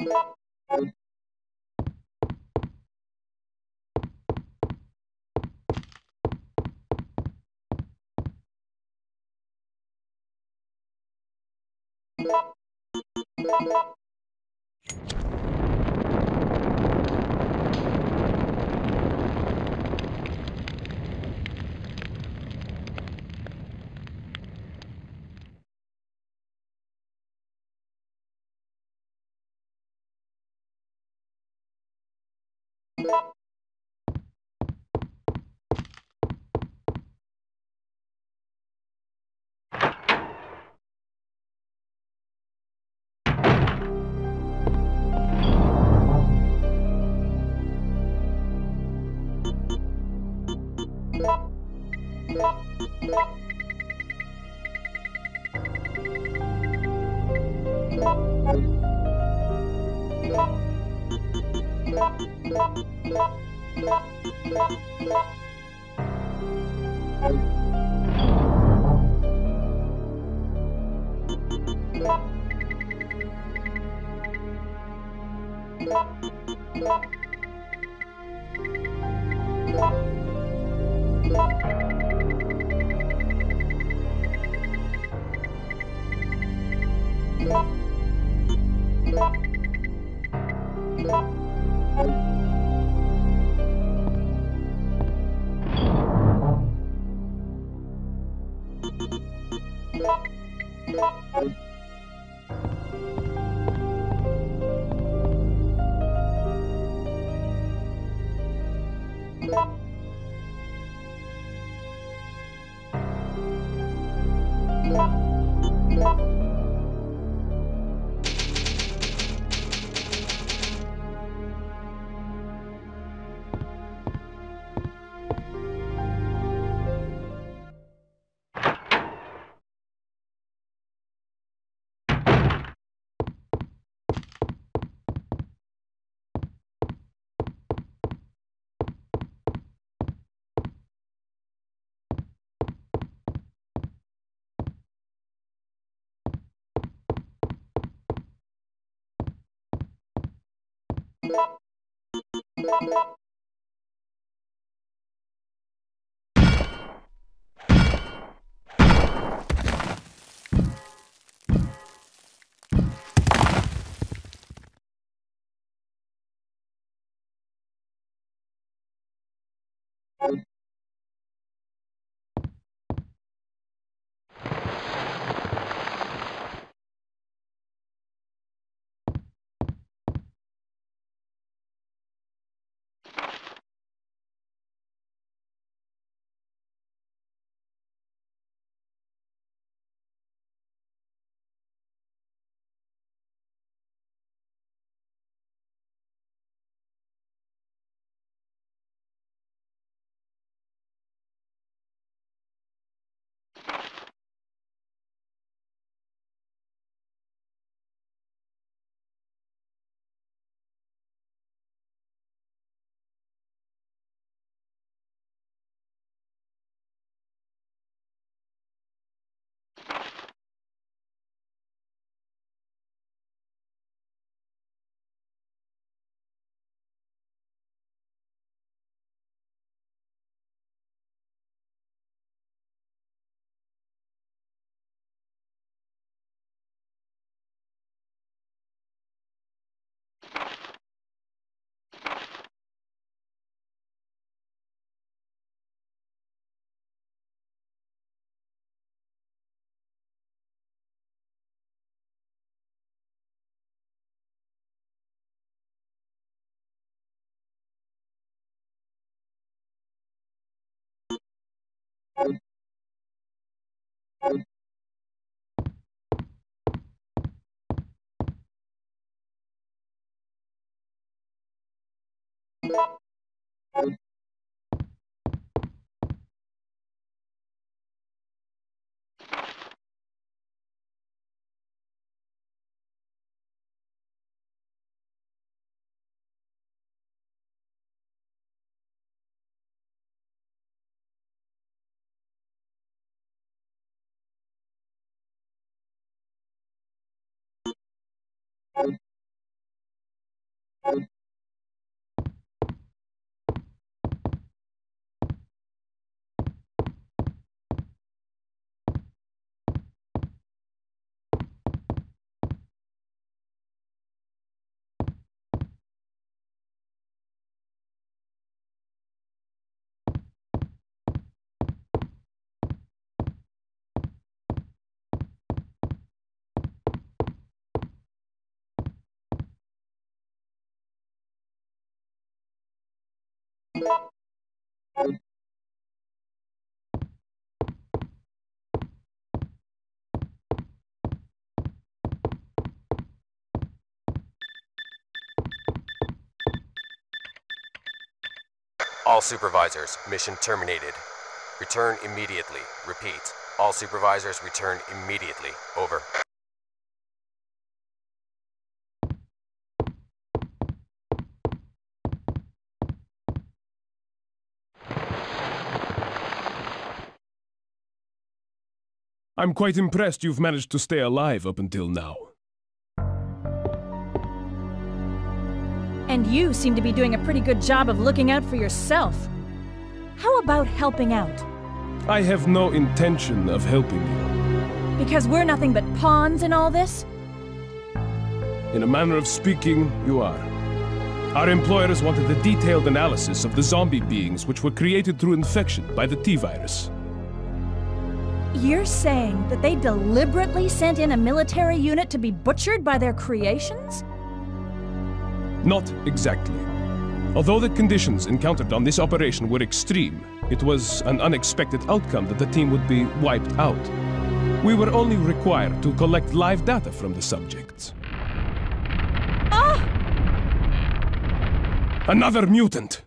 Speaker 6: you Bye. ブラブラ。Thank you.
Speaker 9: All supervisors, mission terminated. Return immediately. Repeat. All supervisors return immediately. Over.
Speaker 5: I'm quite impressed you've managed to stay alive up until now.
Speaker 1: And you seem to be doing a pretty good job of looking out for yourself. How about helping out?
Speaker 5: I have no intention of helping you.
Speaker 1: Because we're nothing but pawns in all this?
Speaker 5: In a manner of speaking, you are. Our employers wanted a detailed analysis of the zombie beings which were created through infection by the T-virus.
Speaker 1: You're saying that they deliberately sent in a military unit to be butchered by their creations?
Speaker 5: Not exactly. Although the conditions encountered on this operation were extreme, it was an unexpected outcome that the team would be wiped out. We were only required to collect live data from the subjects.
Speaker 1: Ah!
Speaker 5: Another mutant!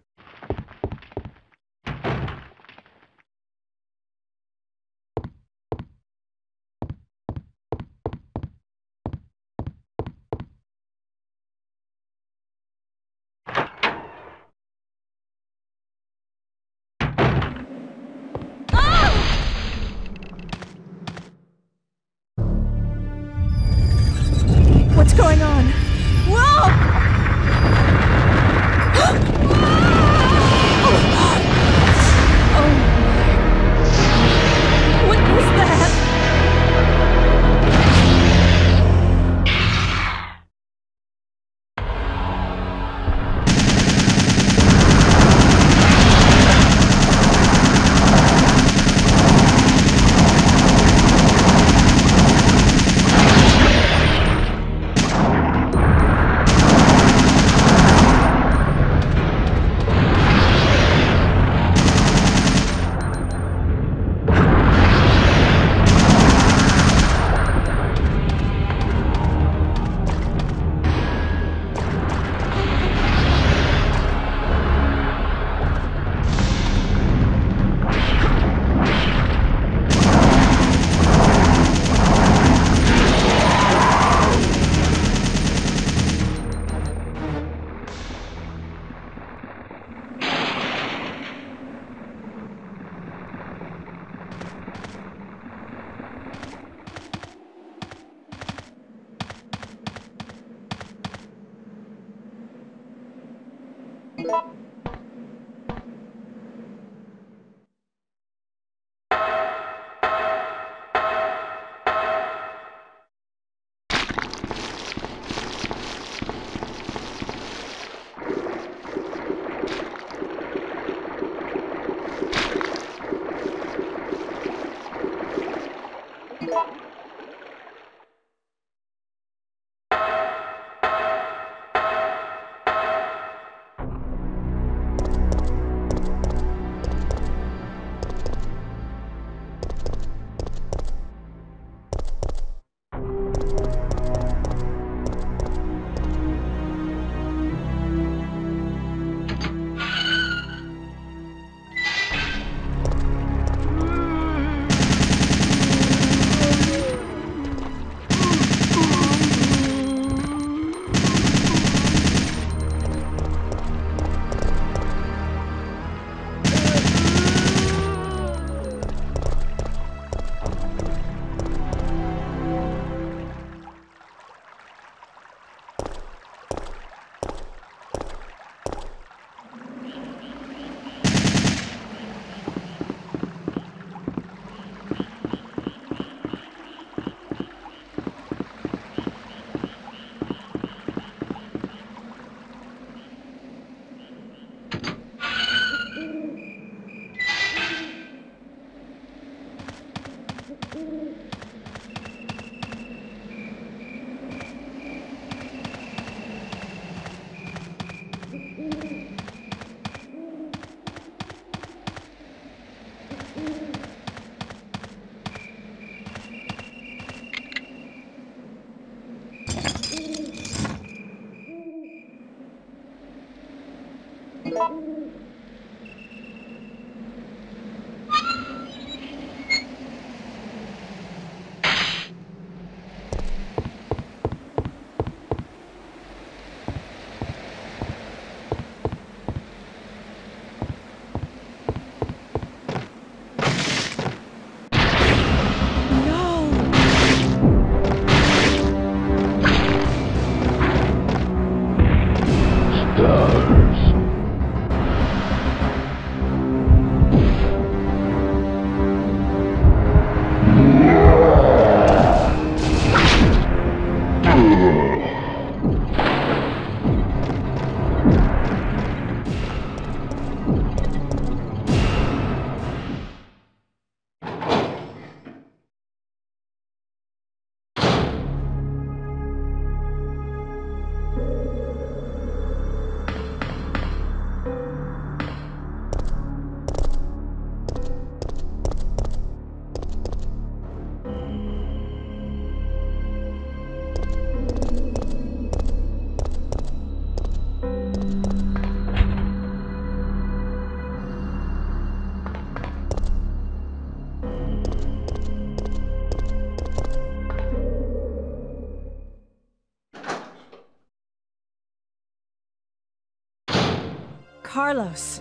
Speaker 1: Carlos.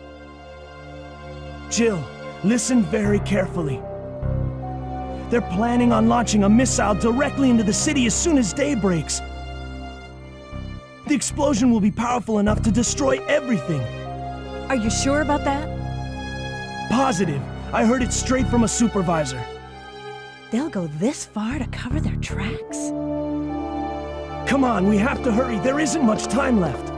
Speaker 4: Jill, listen very carefully. They're planning on launching a missile directly into the city as soon as day breaks. The explosion will be powerful enough to destroy everything.
Speaker 1: Are you sure about that?
Speaker 4: Positive. I heard it straight from a supervisor.
Speaker 1: They'll go this far to cover their tracks?
Speaker 4: Come on, we have to hurry. There isn't much time left.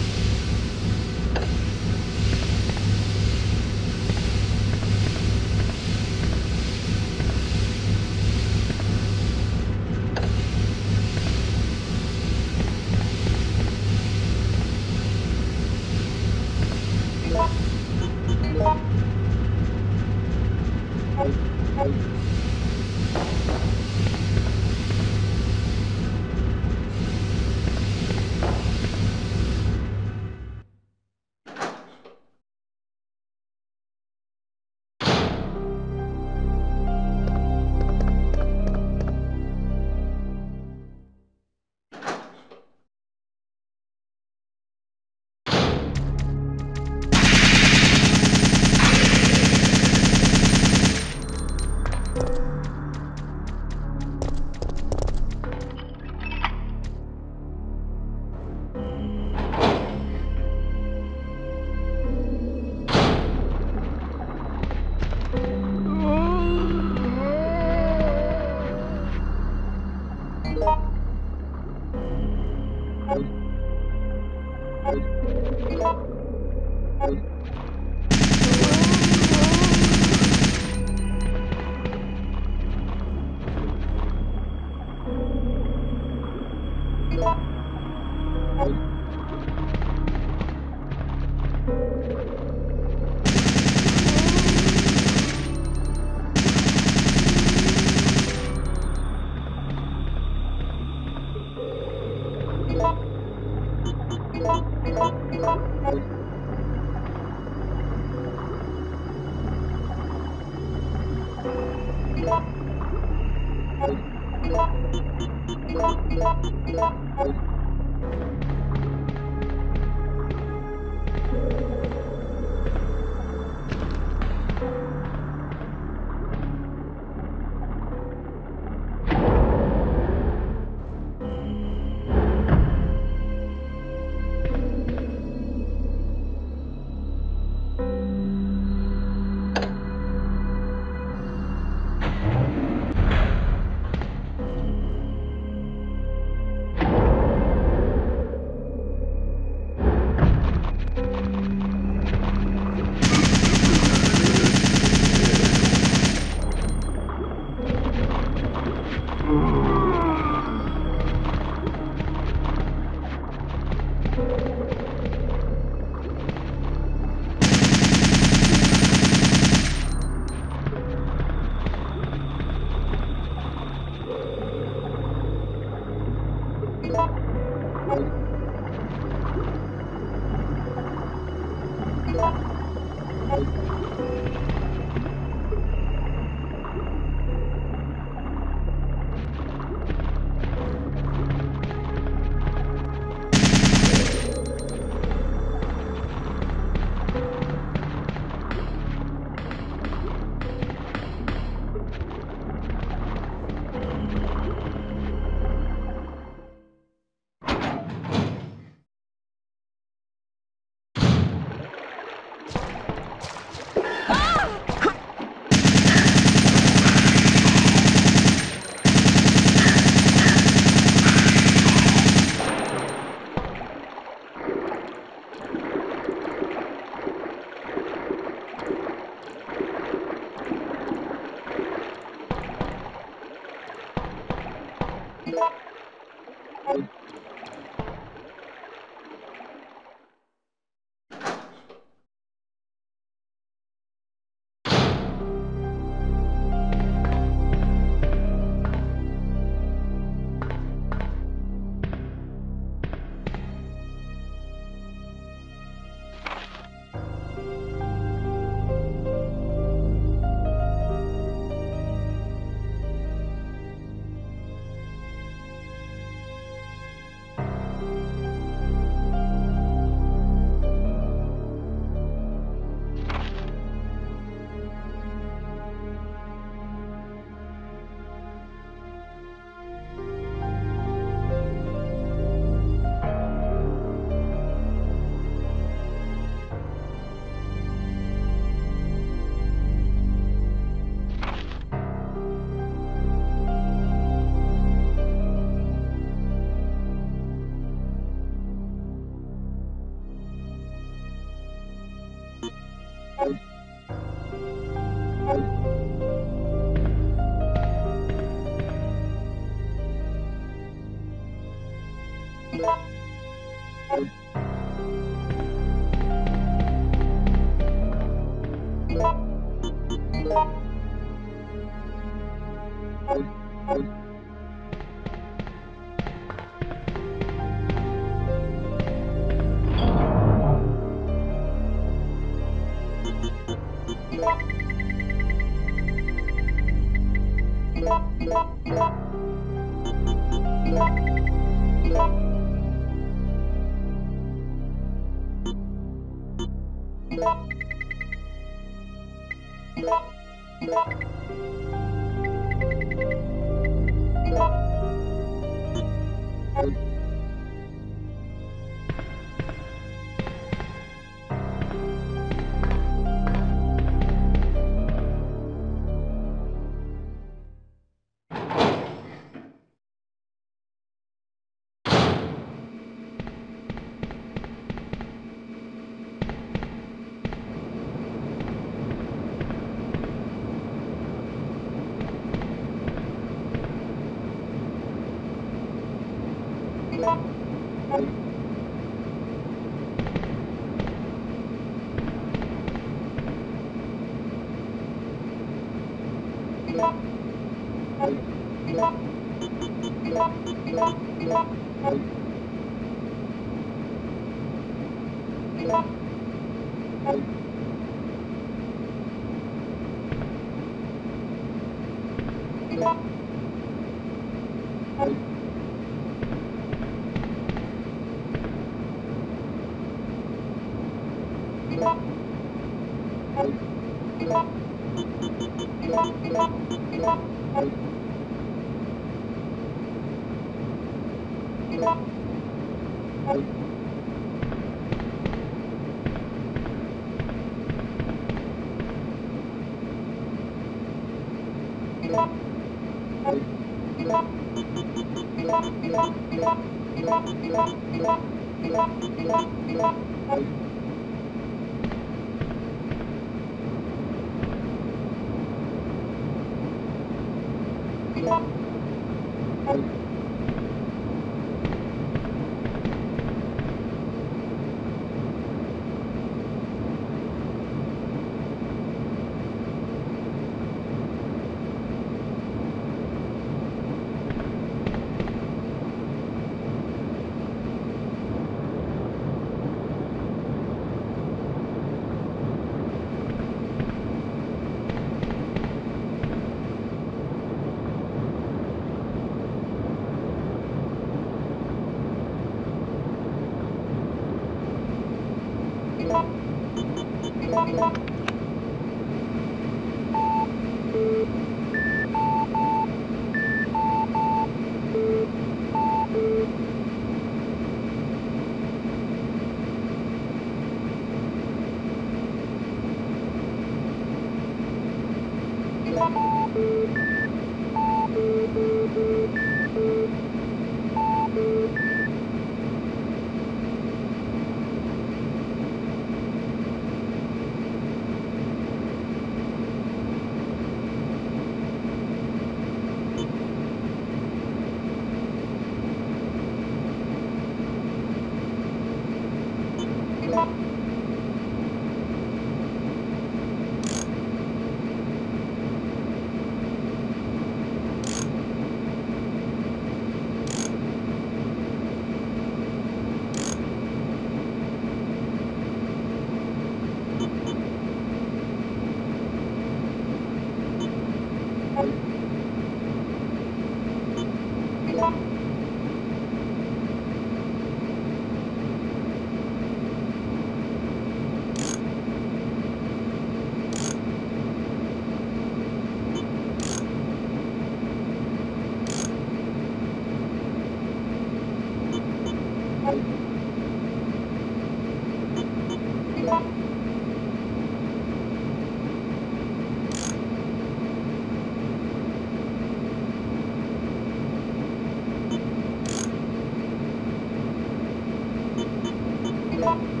Speaker 4: Thank you.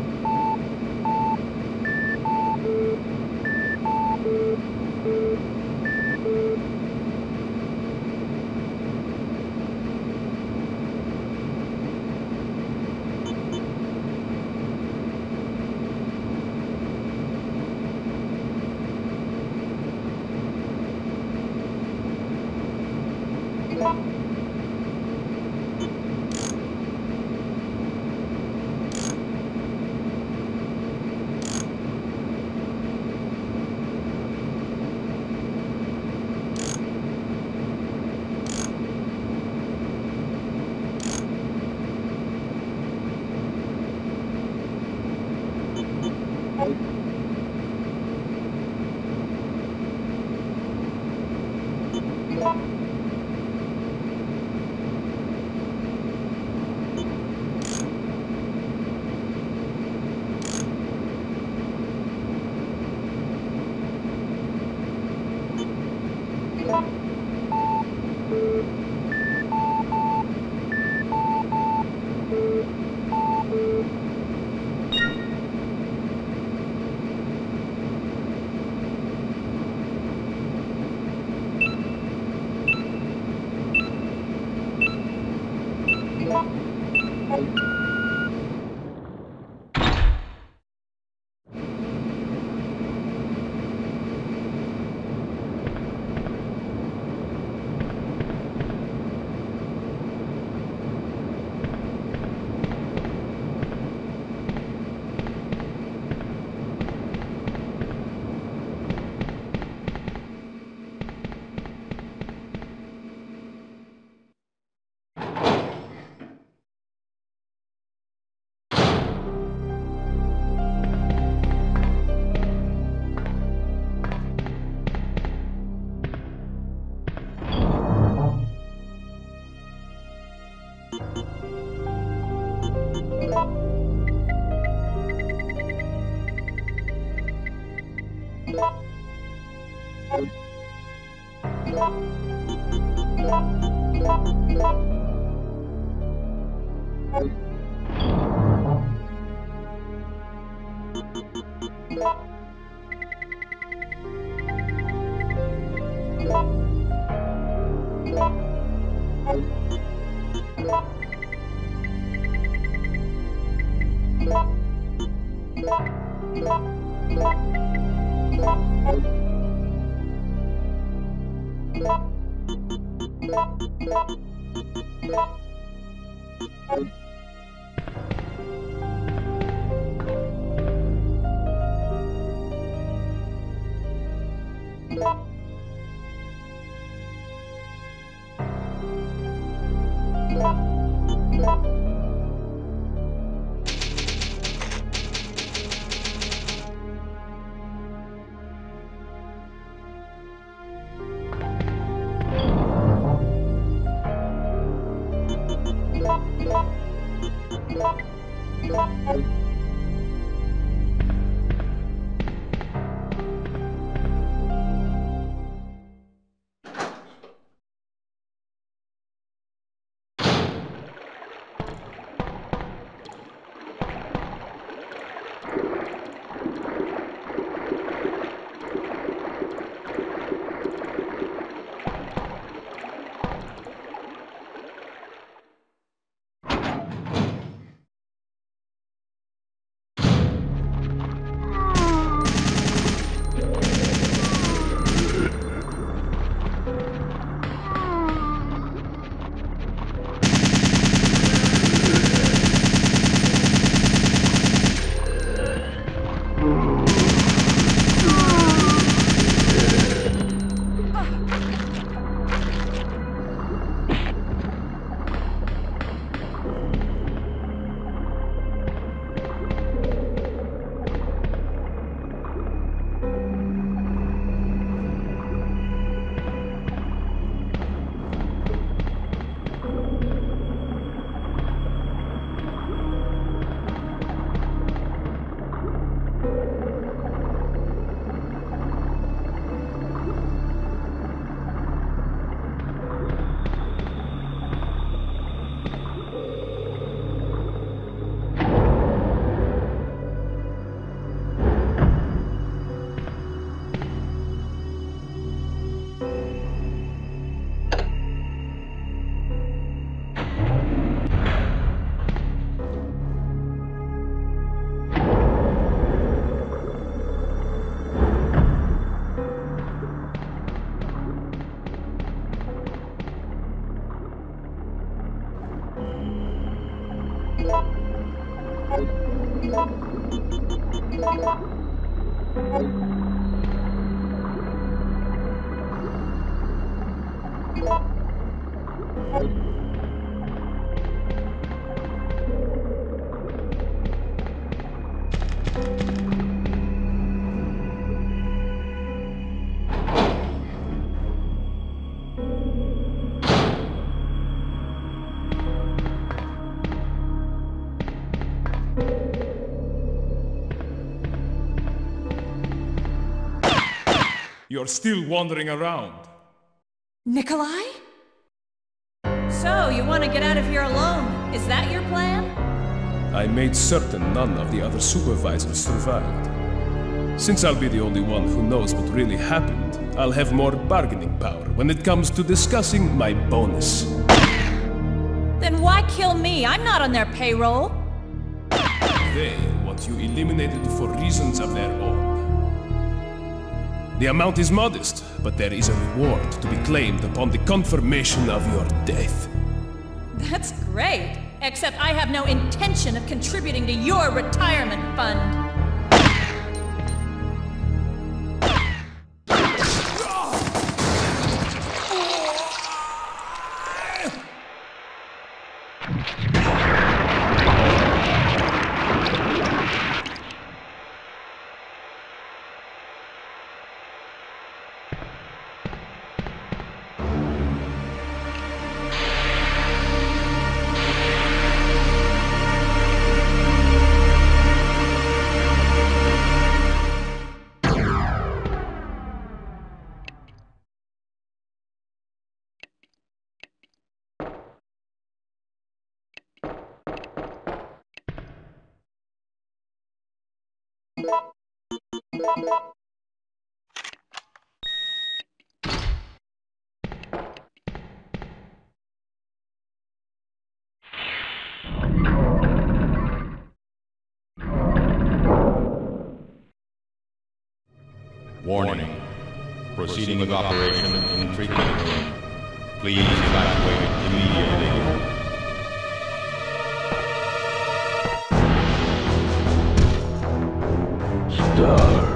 Speaker 5: You're still wandering around.
Speaker 1: Nikolai? So, you want to get out of here alone? Is that your plan?
Speaker 5: I made certain none of the other supervisors survived. Since I'll be the only one who knows what really happened, I'll have more bargaining power when it comes to discussing my bonus.
Speaker 1: Then why kill me? I'm not on their payroll.
Speaker 5: They want you eliminated for reasons of their own. The amount is modest, but there is a reward to be claimed upon the confirmation of your death.
Speaker 1: That's great. Except I have no intention of contributing to your retirement fund.
Speaker 10: With operation in treatment room. Please evacuate immediately.
Speaker 6: Stars.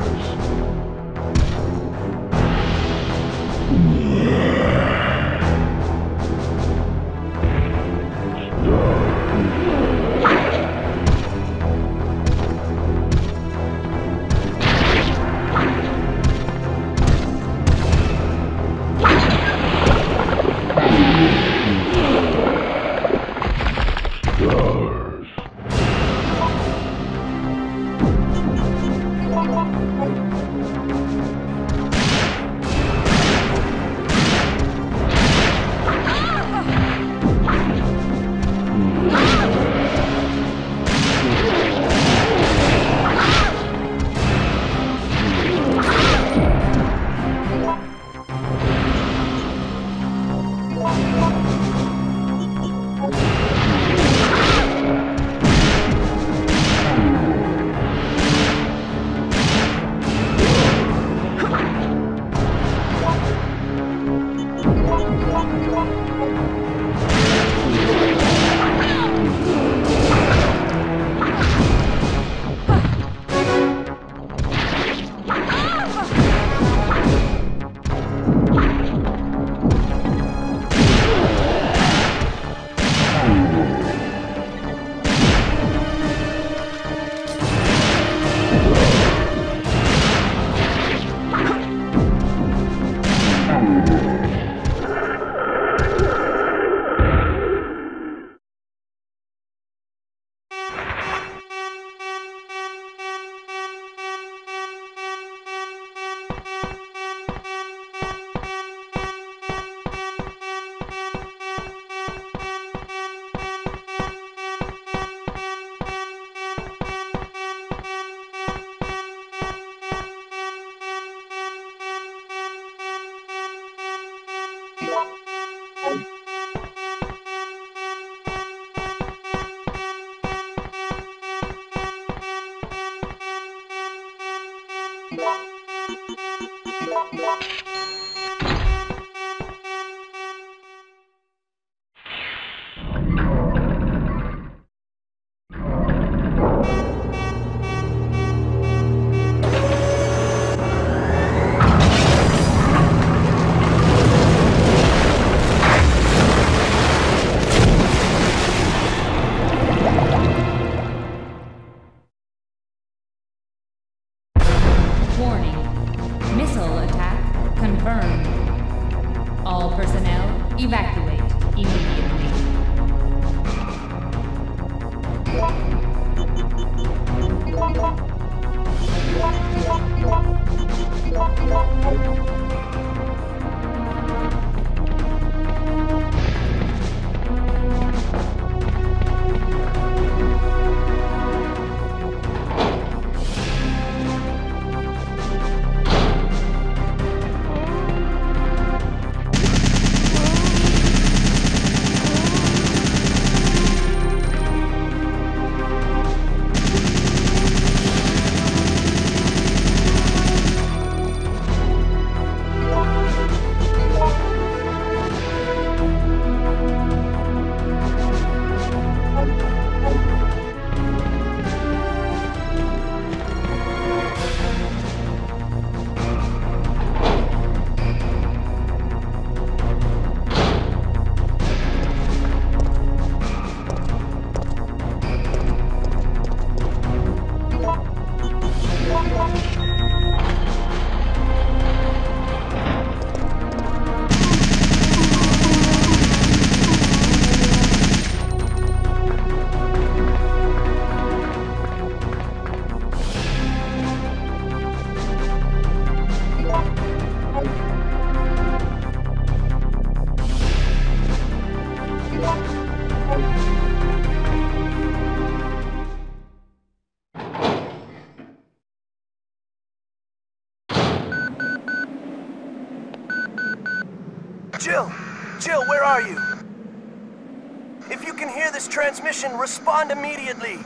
Speaker 4: Transmission, respond immediately.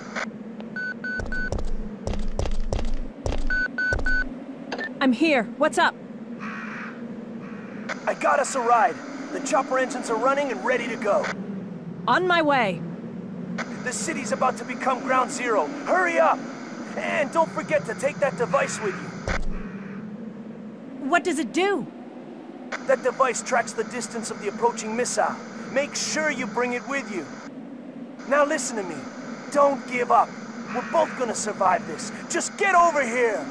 Speaker 1: I'm here. What's up?
Speaker 4: I got us a ride. The chopper engines are running and ready to go.
Speaker 1: On my way.
Speaker 4: The city's about to become ground zero. Hurry up! And don't forget to take that device with you.
Speaker 1: What does it do?
Speaker 4: That device tracks the distance of the approaching missile. Make sure you bring it with you. Now listen to me. Don't give up. We're both gonna survive this. Just get over here!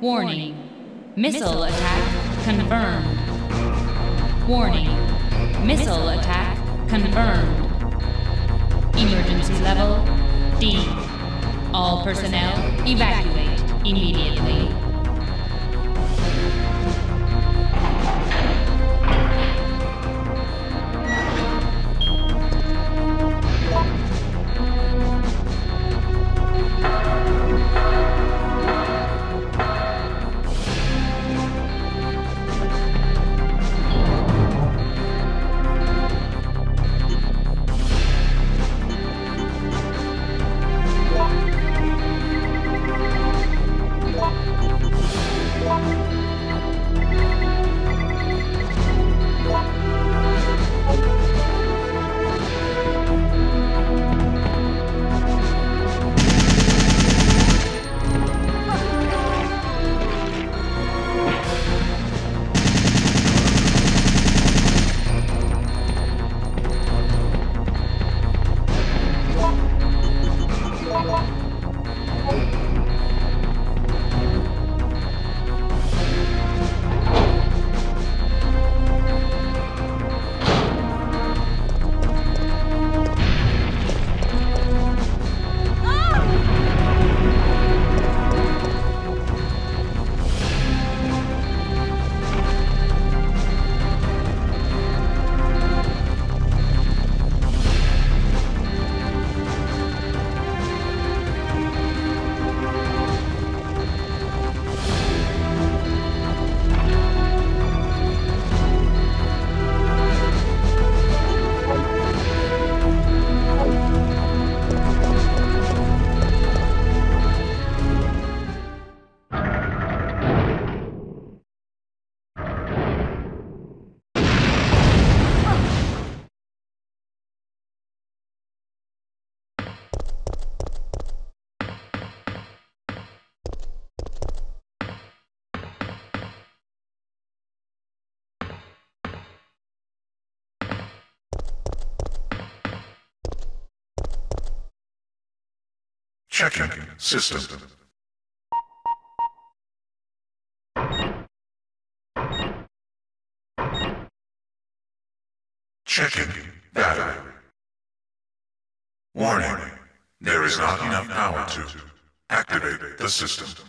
Speaker 11: Warning. Missile attack confirmed. Warning. Missile attack confirmed. Emergency level D. All personnel evacuate immediately.
Speaker 12: Checking system. Checking battery. Warning. There is not enough power to activate the system.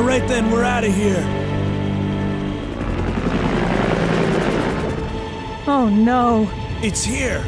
Speaker 1: All
Speaker 4: right then, we're out of here.
Speaker 1: Oh no.
Speaker 4: It's here.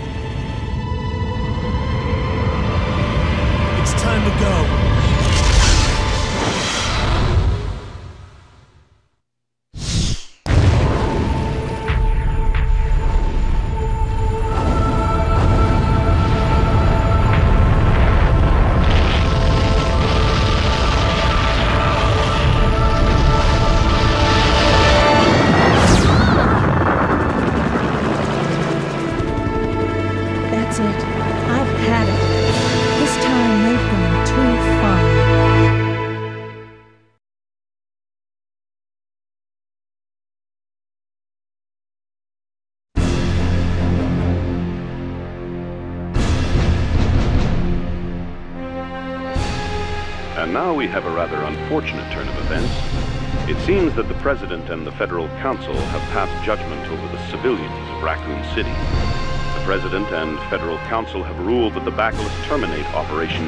Speaker 13: City. The President and Federal Council have ruled that the Bacillus Terminate operation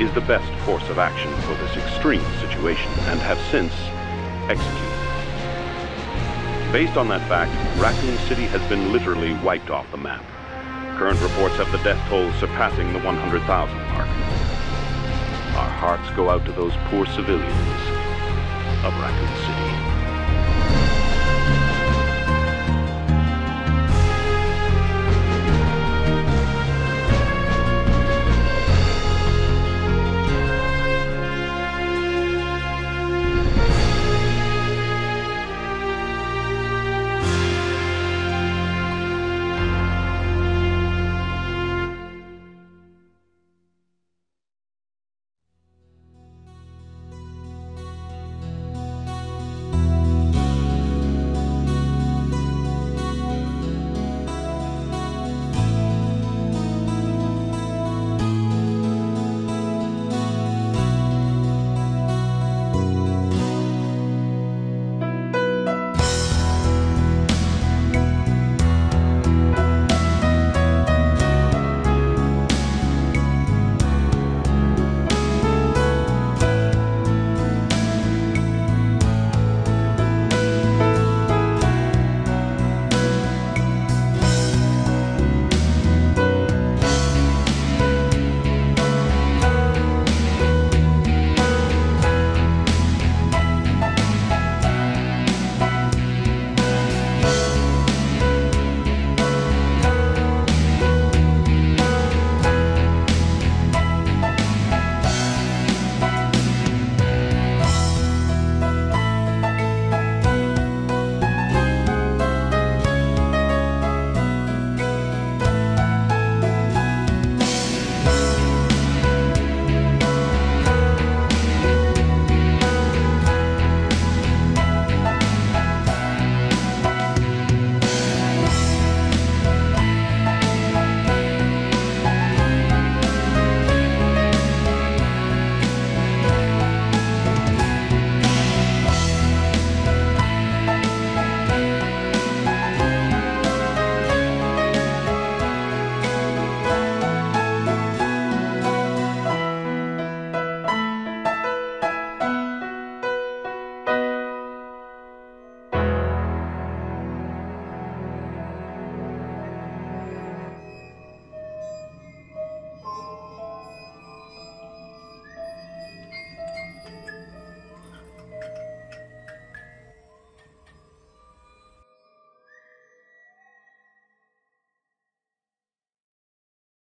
Speaker 13: is the best course of action for this extreme situation and have since executed. Based on that fact, Raccoon City has been literally wiped off the map. Current reports have the death toll surpassing the 100,000 mark. Our hearts go out to those poor civilians